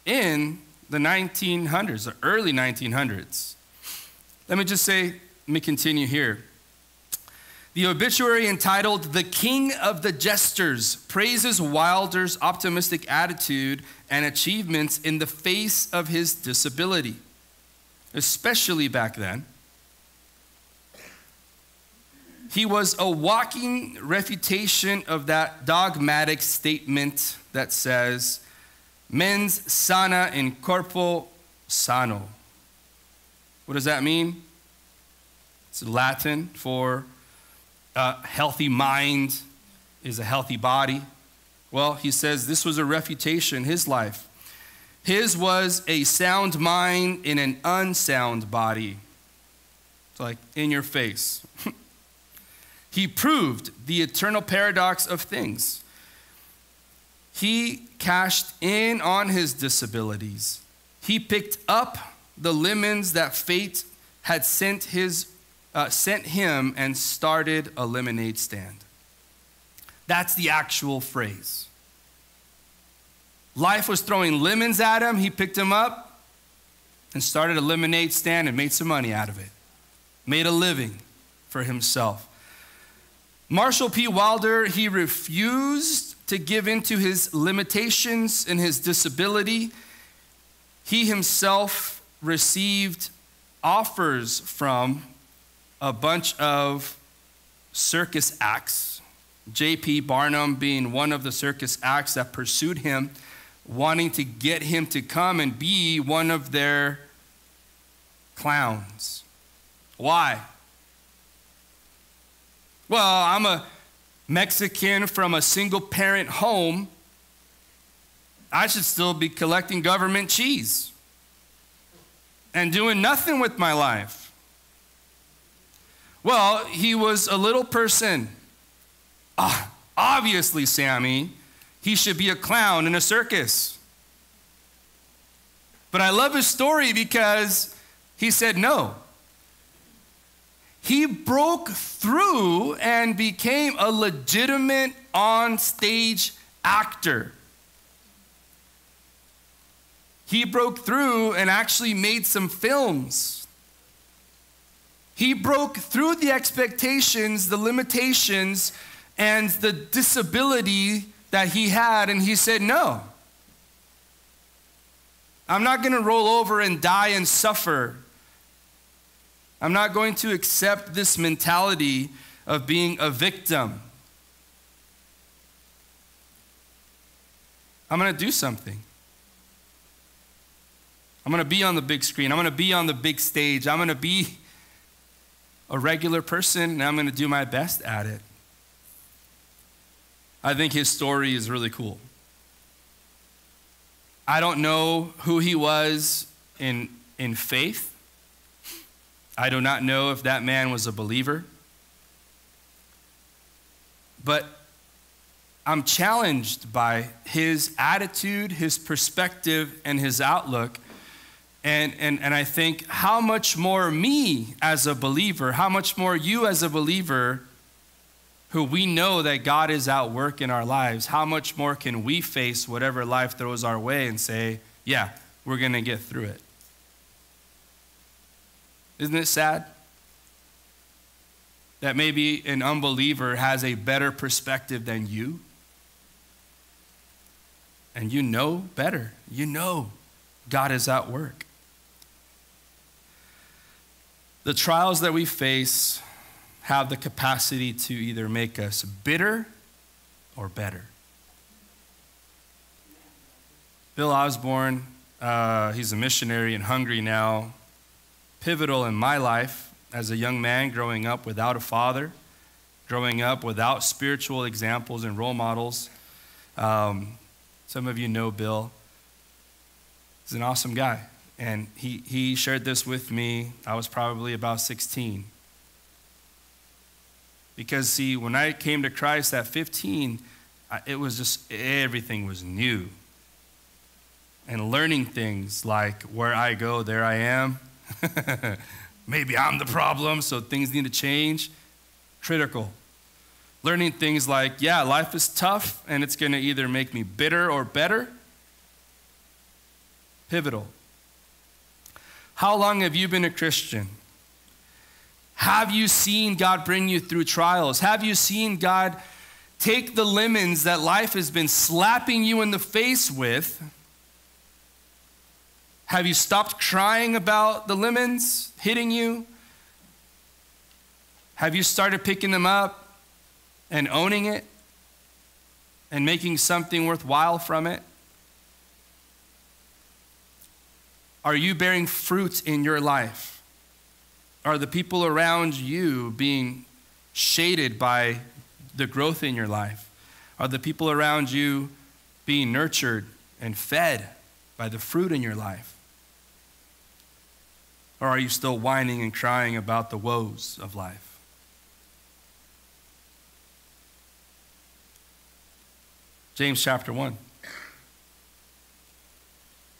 in the 1900s, the early 1900s. Let me just say, let me continue here. The obituary entitled The King of the Jesters praises Wilder's optimistic attitude and achievements in the face of his disability, especially back then. He was a walking refutation of that dogmatic statement that says, mens sana in corpo sano. What does that mean? It's Latin for a healthy mind is a healthy body. Well, he says this was a refutation, in his life. His was a sound mind in an unsound body. It's like in your face. He proved the eternal paradox of things. He cashed in on his disabilities. He picked up the lemons that fate had sent, his, uh, sent him and started a lemonade stand. That's the actual phrase. Life was throwing lemons at him. He picked them up and started a lemonade stand and made some money out of it, made a living for himself. Marshall P. Wilder, he refused to give in to his limitations and his disability. He himself received offers from a bunch of circus acts, J.P. Barnum being one of the circus acts that pursued him, wanting to get him to come and be one of their clowns. Why? Well, I'm a Mexican from a single parent home. I should still be collecting government cheese and doing nothing with my life. Well, he was a little person. Ah, obviously, Sammy, he should be a clown in a circus. But I love his story because he said no. He broke through and became a legitimate on stage actor. He broke through and actually made some films. He broke through the expectations, the limitations, and the disability that he had, and he said, No. I'm not going to roll over and die and suffer. I'm not going to accept this mentality of being a victim. I'm going to do something. I'm going to be on the big screen. I'm going to be on the big stage. I'm going to be a regular person and I'm going to do my best at it. I think his story is really cool. I don't know who he was in, in faith. I do not know if that man was a believer. But I'm challenged by his attitude, his perspective, and his outlook and, and, and I think, how much more me as a believer, how much more you as a believer, who we know that God is at work in our lives, how much more can we face whatever life throws our way and say, yeah, we're going to get through it? Isn't it sad? That maybe an unbeliever has a better perspective than you? And you know better. You know God is at work. The trials that we face have the capacity to either make us bitter or better. Bill Osborne, uh, he's a missionary in Hungary now, pivotal in my life as a young man growing up without a father, growing up without spiritual examples and role models. Um, some of you know Bill. He's an awesome guy. And he, he shared this with me. I was probably about 16. Because, see, when I came to Christ at 15, it was just everything was new. And learning things like where I go, there I am. Maybe I'm the problem, so things need to change. Critical. Learning things like, yeah, life is tough and it's going to either make me bitter or better. Pivotal. How long have you been a Christian? Have you seen God bring you through trials? Have you seen God take the lemons that life has been slapping you in the face with? Have you stopped crying about the lemons hitting you? Have you started picking them up and owning it and making something worthwhile from it? Are you bearing fruit in your life? Are the people around you being shaded by the growth in your life? Are the people around you being nurtured and fed by the fruit in your life? Or are you still whining and crying about the woes of life? James chapter 1.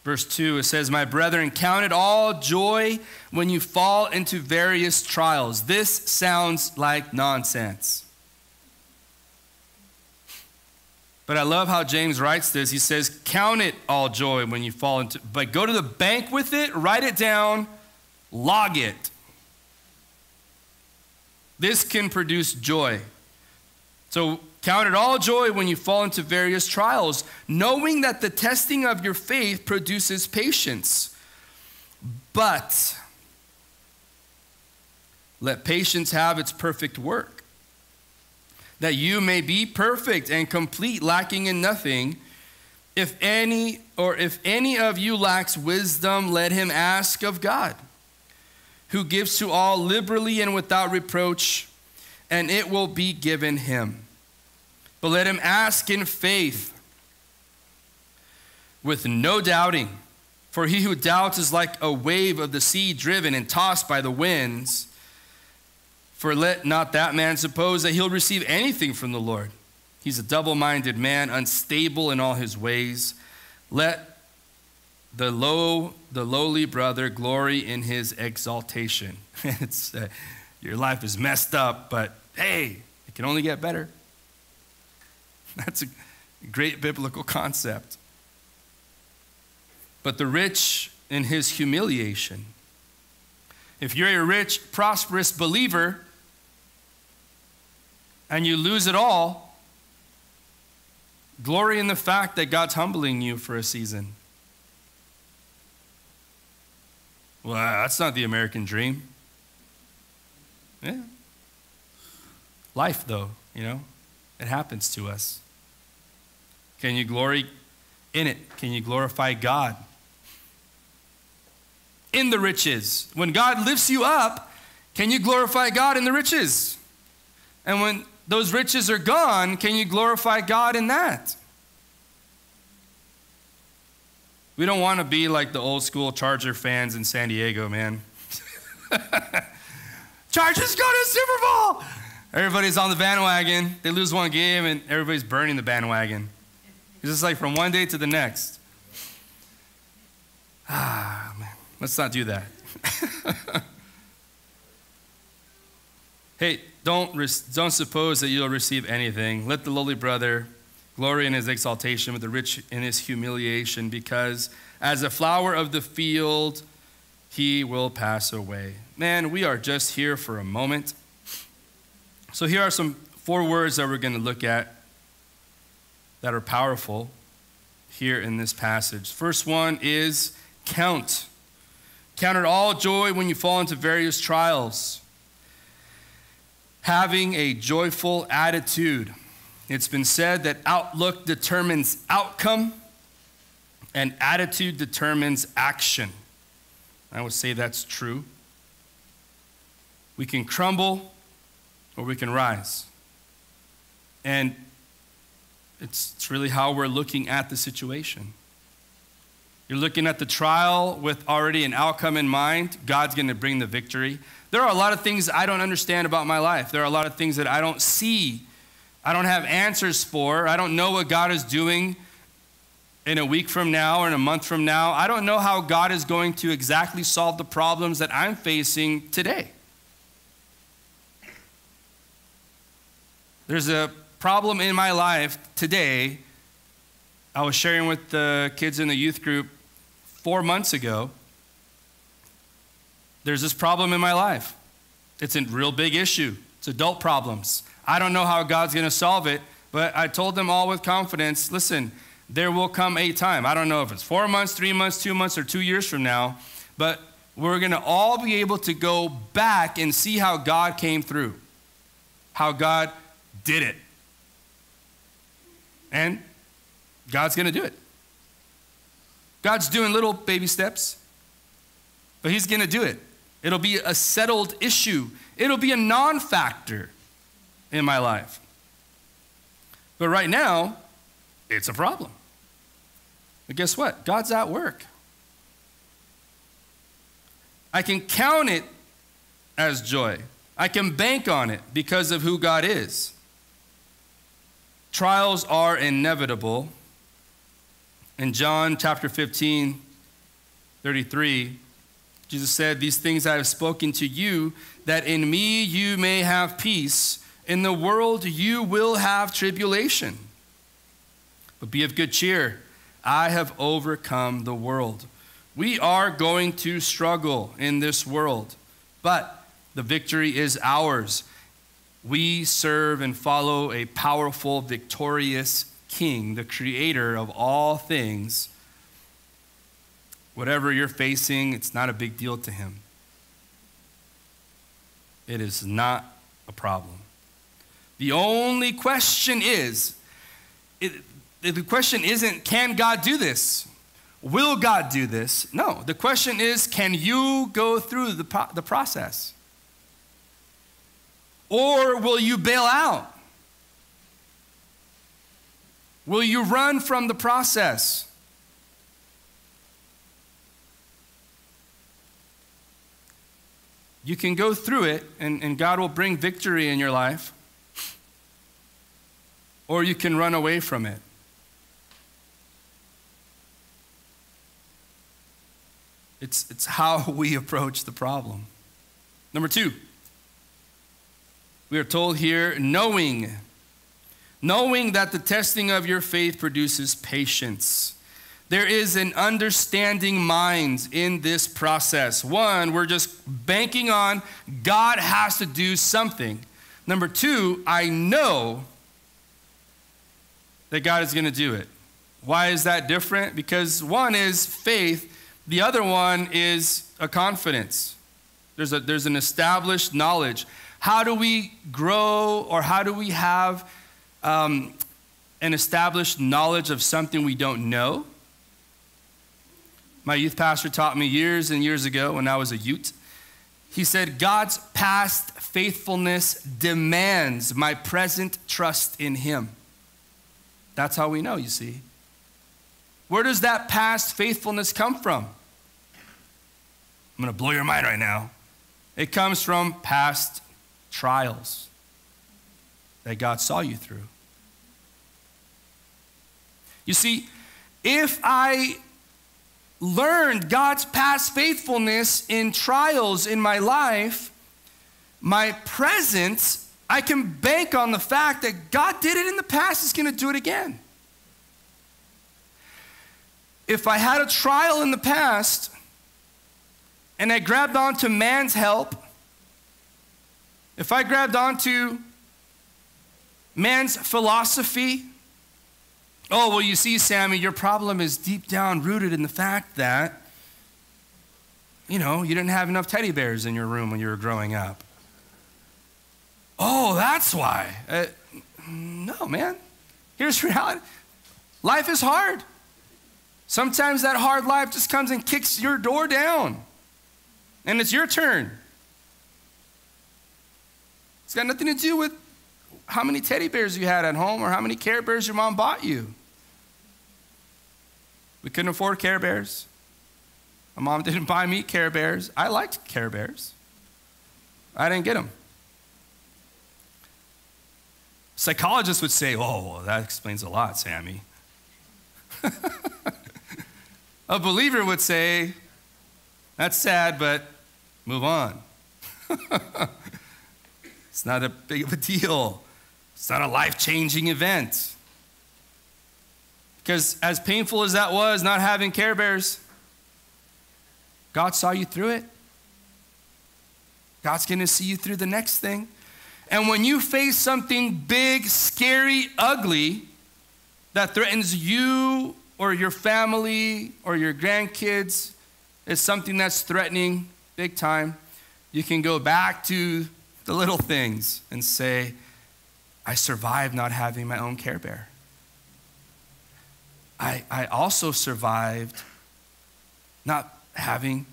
Verse 2, it says, My brethren, count it all joy when you fall into various trials. This sounds like nonsense. But I love how James writes this. He says, Count it all joy when you fall into, but go to the bank with it, write it down, log it. This can produce joy. So count it all joy when you fall into various trials, knowing that the testing of your faith produces patience. But let patience have its perfect work that you may be perfect and complete, lacking in nothing. If any or if any of you lacks wisdom, let him ask of God, who gives to all liberally and without reproach, and it will be given him. But let him ask in faith with no doubting. For he who doubts is like a wave of the sea driven and tossed by the winds. For let not that man suppose that he'll receive anything from the Lord. He's a double minded man, unstable in all his ways. Let the low, the lowly brother glory in his exaltation. it's, uh, your life is messed up, but hey, it can only get better. That's a great biblical concept. But the rich in his humiliation. If you're a rich, prosperous believer, and you lose it all, glory in the fact that God's humbling you for a season. Well, that's not the American dream. Yeah. Life, though, you know, it happens to us. Can you glory in it? Can you glorify God? In the riches. When God lifts you up, can you glorify God in the riches? And when those riches are gone, can you glorify God in that? We don't want to be like the old school Charger fans in San Diego, man. Chargers go to Super Bowl! Everybody's on the bandwagon. They lose one game, and everybody's burning the bandwagon. It's just like from one day to the next. Ah, man. Let's not do that. hey, don't, don't suppose that you'll receive anything. Let the lowly brother glory in his exaltation, but the rich in his humiliation, because as a flower of the field, he will pass away. Man, we are just here for a moment. So here are some four words that we're going to look at that are powerful here in this passage. First one is count. Count it all joy when you fall into various trials having a joyful attitude. It's been said that outlook determines outcome and attitude determines action. I would say that's true. We can crumble or we can rise. And it's, it's really how we're looking at the situation. You're looking at the trial with already an outcome in mind. God's going to bring the victory. There are a lot of things I don't understand about my life. There are a lot of things that I don't see, I don't have answers for. I don't know what God is doing in a week from now or in a month from now. I don't know how God is going to exactly solve the problems that I'm facing today. There's a problem in my life today. I was sharing with the kids in the youth group four months ago there's this problem in my life. It's a real big issue. It's adult problems. I don't know how God's going to solve it, but I told them all with confidence listen, there will come a time. I don't know if it's four months, three months, two months, or two years from now, but we're going to all be able to go back and see how God came through, how God did it. And God's going to do it. God's doing little baby steps, but He's going to do it. It'll be a settled issue, it'll be a non factor in my life. But right now, it's a problem. But guess what? God's at work. I can count it as joy. I can bank on it because of who God is. Trials are inevitable. In John chapter 15, 33, Jesus said, These things I have spoken to you, that in me you may have peace. In the world you will have tribulation. But be of good cheer. I have overcome the world. We are going to struggle in this world, but the victory is ours. We serve and follow a powerful, victorious King, the creator of all things. Whatever you're facing, it's not a big deal to him. It is not a problem. The only question is it, the question isn't, can God do this? Will God do this? No. The question is, can you go through the, the process? Or will you bail out? Will you run from the process? You can go through it, and, and God will bring victory in your life, or you can run away from it. It's, it's how we approach the problem. Number two, we are told here knowing, knowing that the testing of your faith produces patience. There is an understanding mind in this process. One, we're just banking on God has to do something. Number two, I know that God is going to do it. Why is that different? Because one is faith, the other one is a confidence. There's, a, there's an established knowledge. How do we grow or how do we have um, an established knowledge of something we don't know? My youth pastor taught me years and years ago when I was a youth. He said, God's past faithfulness demands my present trust in Him. That's how we know, you see. Where does that past faithfulness come from? I'm going to blow your mind right now. It comes from past trials that God saw you through. You see, if I learned God's past faithfulness in trials in my life, my present, I can bank on the fact that God did it in the past, He's going to do it again. If I had a trial in the past, and I grabbed onto man's help, if I grabbed onto man's philosophy, oh, well, you see, Sammy, your problem is deep down rooted in the fact that, you know, you didn't have enough teddy bears in your room when you were growing up. Oh, that's why. Uh, no, man. Here's reality life is hard. Sometimes that hard life just comes and kicks your door down and it's your turn. It's got nothing to do with how many teddy bears you had at home or how many Care Bears your mom bought you. We couldn't afford Care Bears. My mom didn't buy me Care Bears. I liked Care Bears. I didn't get them. Psychologists would say, oh, that explains a lot, Sammy. a believer would say, that's sad, but Move on. it's not a big of a deal. It's not a life changing event. Because as painful as that was, not having Care Bears, God saw you through it. God's going to see you through the next thing. And when you face something big, scary, ugly that threatens you or your family or your grandkids, it's something that's threatening big time, you can go back to the little things and say, I survived not having my own Care Bear. I, I also survived not having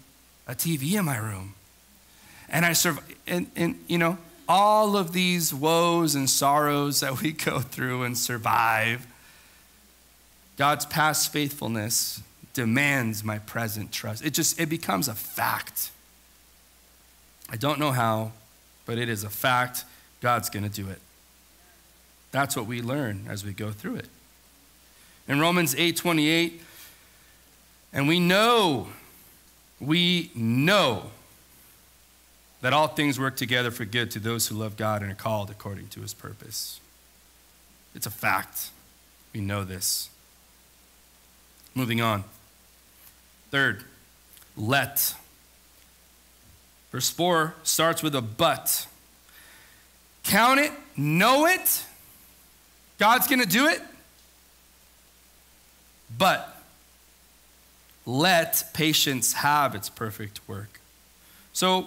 a TV in my room. And I survived, and, and you know, all of these woes and sorrows that we go through and survive, God's past faithfulness demands my present trust. It just, it becomes a fact. I don't know how, but it is a fact. God's going to do it. That's what we learn as we go through it. In Romans 8:28, and we know, we know that all things work together for good to those who love God and are called according to his purpose. It's a fact. We know this. Moving on. Third, let. Verse 4 starts with a but. Count it, know it. God's going to do it. But let patience have its perfect work. So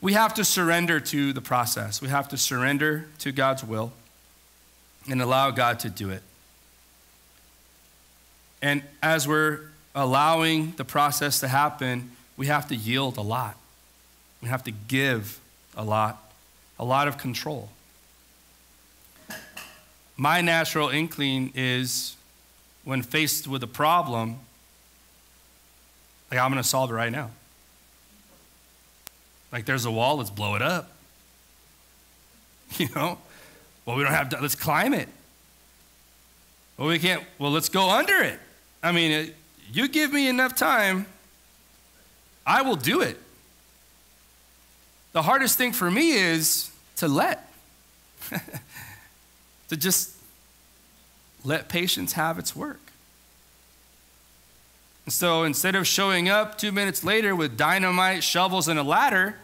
we have to surrender to the process. We have to surrender to God's will and allow God to do it. And as we're allowing the process to happen, we have to yield a lot. We have to give a lot, a lot of control. My natural inkling is when faced with a problem, like I'm going to solve it right now. Like there's a wall, let's blow it up. You know? Well, we don't have to, let's climb it. Well, we can't, well, let's go under it. I mean, it, you give me enough time, I will do it. The hardest thing for me is to let, to just let patience have its work. And so instead of showing up two minutes later with dynamite, shovels, and a ladder,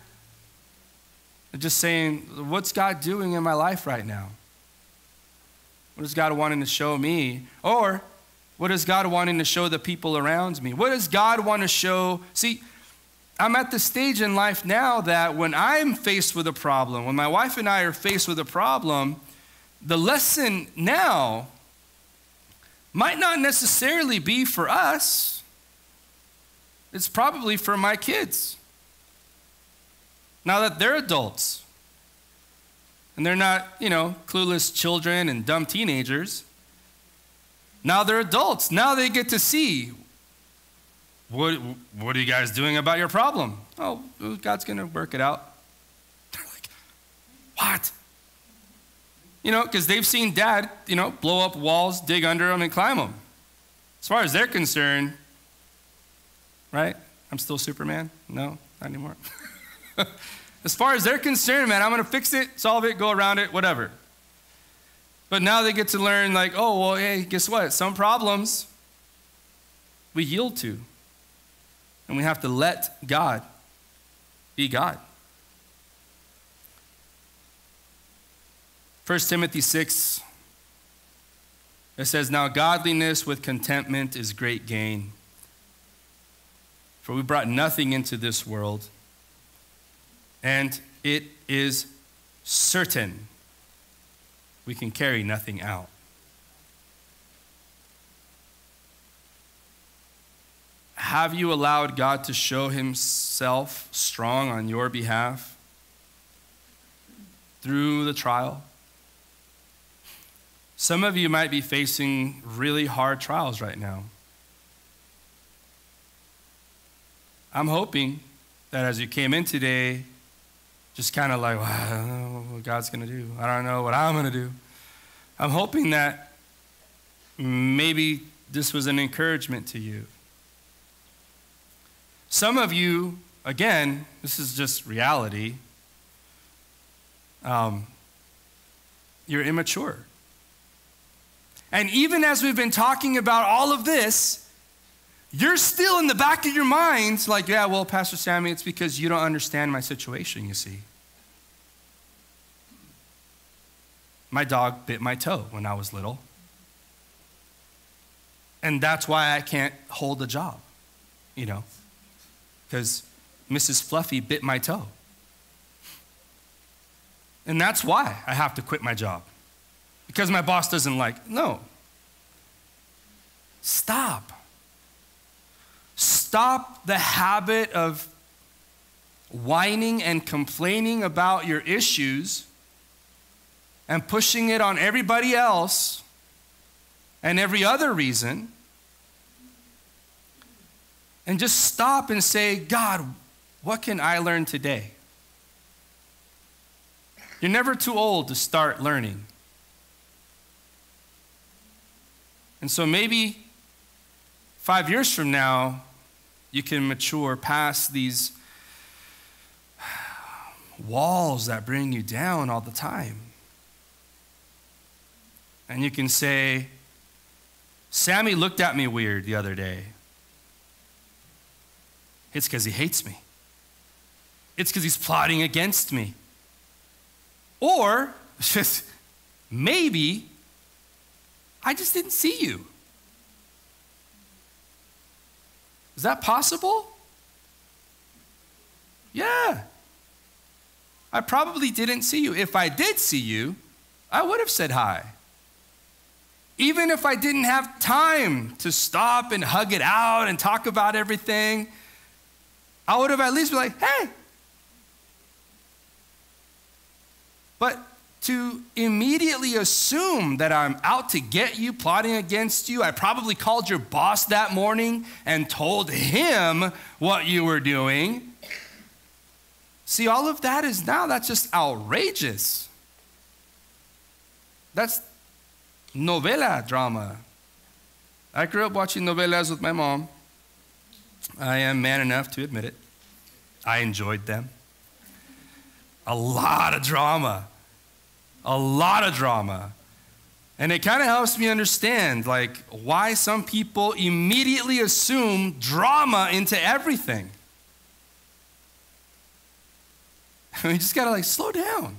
just saying, What's God doing in my life right now? What is God wanting to show me? Or what is God wanting to show the people around me? What does God want to show? See, I'm at the stage in life now that when I'm faced with a problem, when my wife and I are faced with a problem, the lesson now might not necessarily be for us, it's probably for my kids. Now that they're adults and they're not, you know, clueless children and dumb teenagers. Now they're adults. Now they get to see what, what are you guys doing about your problem? Oh, God's going to work it out. They're like, what? You know, because they've seen dad, you know, blow up walls, dig under them, and climb them. As far as they're concerned, right? I'm still Superman? No, not anymore. as far as they're concerned, man, I'm going to fix it, solve it, go around it, whatever. But now they get to learn, like, oh, well, hey, guess what? Some problems we yield to. And we have to let God be God. 1 Timothy 6, it says, Now godliness with contentment is great gain. For we brought nothing into this world, and it is certain we can carry nothing out. Have you allowed God to show himself strong on your behalf through the trial? Some of you might be facing really hard trials right now. I'm hoping that as you came in today, just kind of like, well, I don't know what God's going to do. I don't know what I'm going to do. I'm hoping that maybe this was an encouragement to you. Some of you, again, this is just reality, um, you're immature. And even as we've been talking about all of this, you're still in the back of your mind, like, yeah, well, Pastor Sammy, it's because you don't understand my situation, you see. My dog bit my toe when I was little. And that's why I can't hold a job, you know, because Mrs. Fluffy bit my toe. And that's why I have to quit my job, because my boss doesn't like. No. Stop. Stop the habit of whining and complaining about your issues and pushing it on everybody else and every other reason. And just stop and say, God, what can I learn today? You're never too old to start learning. And so maybe five years from now, you can mature past these walls that bring you down all the time. And you can say, Sammy looked at me weird the other day. It's because he hates me. It's because he's plotting against me. Or just maybe I just didn't see you. Is that possible? Yeah. I probably didn't see you. If I did see you, I would have said hi. Even if I didn't have time to stop and hug it out and talk about everything, I would have at least been like, hey. But to immediately assume that I'm out to get you, plotting against you, I probably called your boss that morning and told him what you were doing. See, all of that is now, that's just outrageous. That's novela drama. I grew up watching novelas with my mom. I am man enough to admit it. I enjoyed them. A lot of drama. A lot of drama. And it kind of helps me understand like why some people immediately assume drama into everything. we just got to like slow down.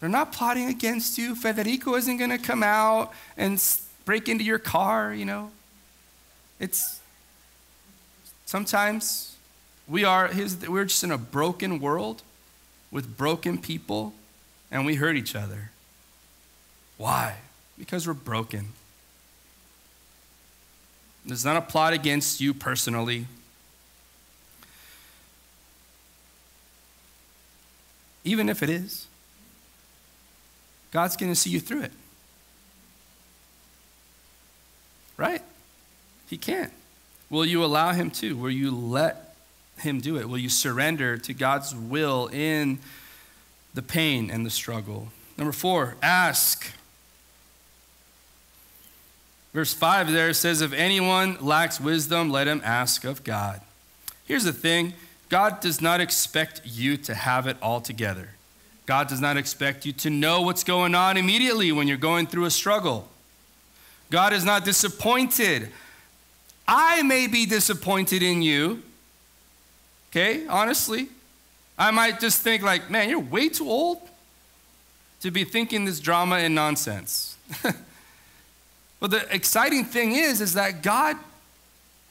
They're not plotting against you. Federico isn't going to come out and break into your car, you know. It's sometimes we are we're just in a broken world with broken people and we hurt each other. Why? Because we're broken. There's not a plot against you personally. Even if it is, God's going to see you through it. Right? He can't. Will you allow Him to? Will you let Him do it? Will you surrender to God's will in the pain and the struggle? Number four, ask. Verse 5 there says, If anyone lacks wisdom, let him ask of God. Here's the thing God does not expect you to have it all together. God does not expect you to know what's going on immediately when you're going through a struggle. God is not disappointed. I may be disappointed in you. Okay, honestly. I might just think, like, man, you're way too old to be thinking this drama and nonsense. but the exciting thing is, is that God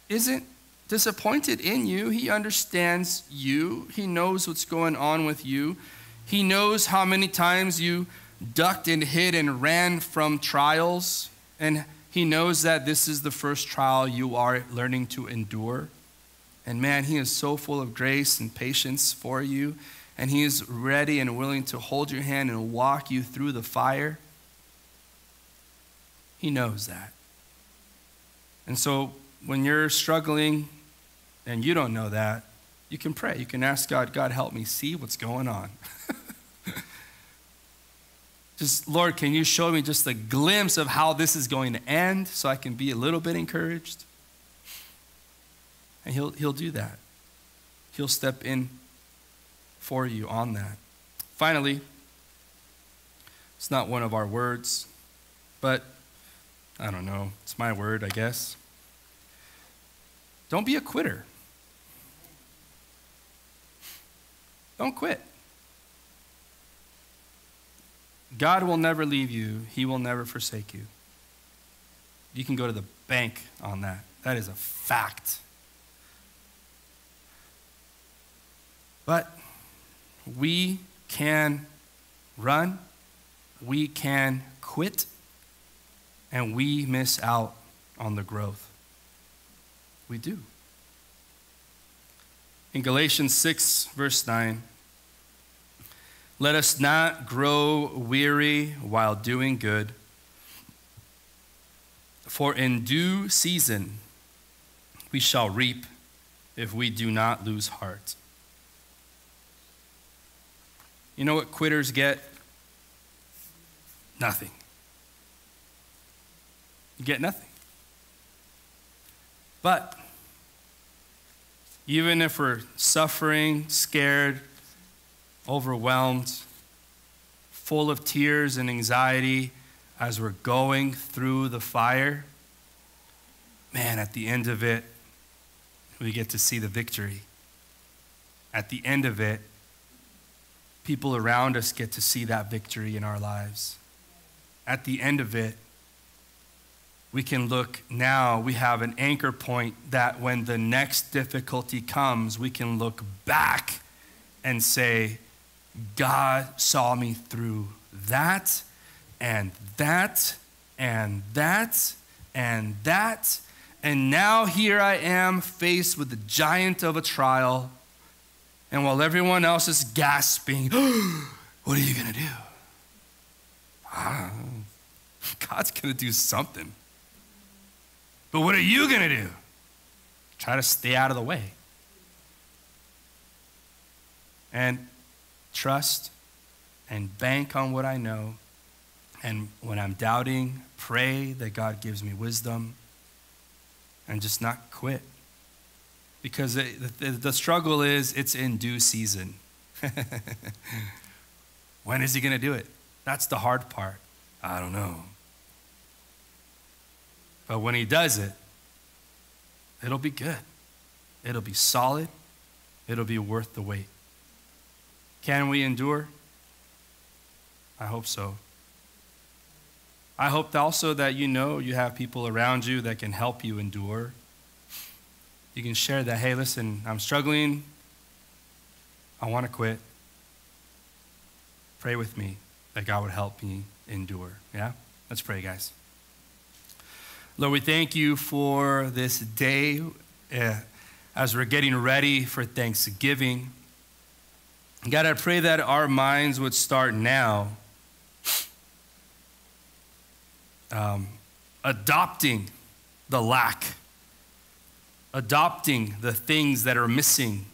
isn't disappointed in you. He understands you, He knows what's going on with you. He knows how many times you ducked and hid and ran from trials. And He knows that this is the first trial you are learning to endure. And man, He is so full of grace and patience for you. And He is ready and willing to hold your hand and walk you through the fire. He knows that. And so when you're struggling and you don't know that, you can pray. You can ask God, God, help me see what's going on. just, Lord, can you show me just a glimpse of how this is going to end so I can be a little bit encouraged? And He'll, he'll do that. He'll step in for you on that. Finally, it's not one of our words, but I don't know. It's my word, I guess. Don't be a quitter. Don't quit. God will never leave you, He will never forsake you. You can go to the bank on that. That is a fact. But we can run, we can quit, and we miss out on the growth. We do. In Galatians 6, verse 9, let us not grow weary while doing good, for in due season we shall reap if we do not lose heart. You know what quitters get? Nothing. You get nothing. But even if we're suffering, scared, overwhelmed, full of tears and anxiety as we're going through the fire, man, at the end of it, we get to see the victory. At the end of it, people around us get to see that victory in our lives. At the end of it, we can look now, we have an anchor point that when the next difficulty comes, we can look back and say, God saw me through that and that and that and that. And now here I am faced with the giant of a trial. And while everyone else is gasping, what are you going to do? God's going to do something. But what are you going to do? Try to stay out of the way. And trust and bank on what I know. And when I'm doubting, pray that God gives me wisdom and just not quit. Because it, the, the struggle is it's in due season. when is he going to do it? That's the hard part. I don't know. But when he does it, it'll be good. It'll be solid. It'll be worth the wait. Can we endure? I hope so. I hope also that you know you have people around you that can help you endure. You can share that, hey, listen, I'm struggling. I want to quit. Pray with me that God would help me endure. Yeah? Let's pray, guys. Lord, we thank you for this day uh, as we're getting ready for Thanksgiving. God, I pray that our minds would start now um, adopting the lack, adopting the things that are missing,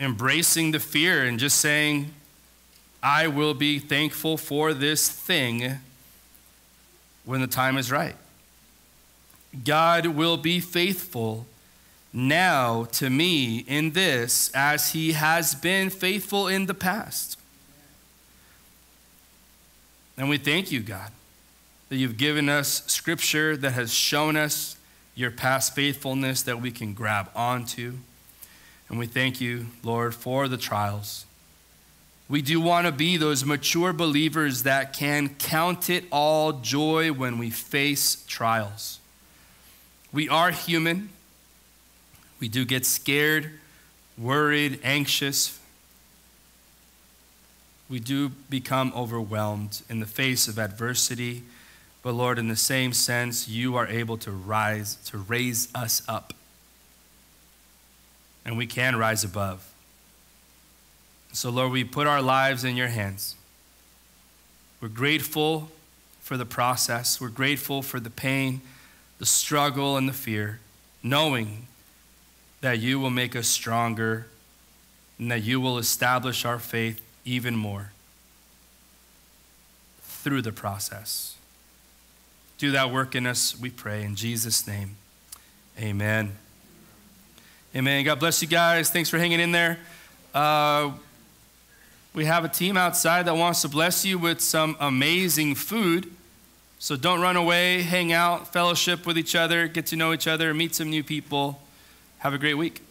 embracing the fear, and just saying, I will be thankful for this thing when the time is right. God will be faithful now to me in this as he has been faithful in the past. And we thank you, God, that you've given us scripture that has shown us your past faithfulness that we can grab onto. And we thank you, Lord, for the trials. We do want to be those mature believers that can count it all joy when we face trials. We are human. We do get scared, worried, anxious. We do become overwhelmed in the face of adversity. But Lord, in the same sense, you are able to rise, to raise us up. And we can rise above. So, Lord, we put our lives in your hands. We're grateful for the process, we're grateful for the pain the struggle and the fear, knowing that you will make us stronger and that you will establish our faith even more through the process. Do that work in us, we pray. In Jesus' name, amen. Amen. God bless you guys. Thanks for hanging in there. Uh, we have a team outside that wants to bless you with some amazing food. So don't run away, hang out, fellowship with each other, get to know each other, meet some new people. Have a great week.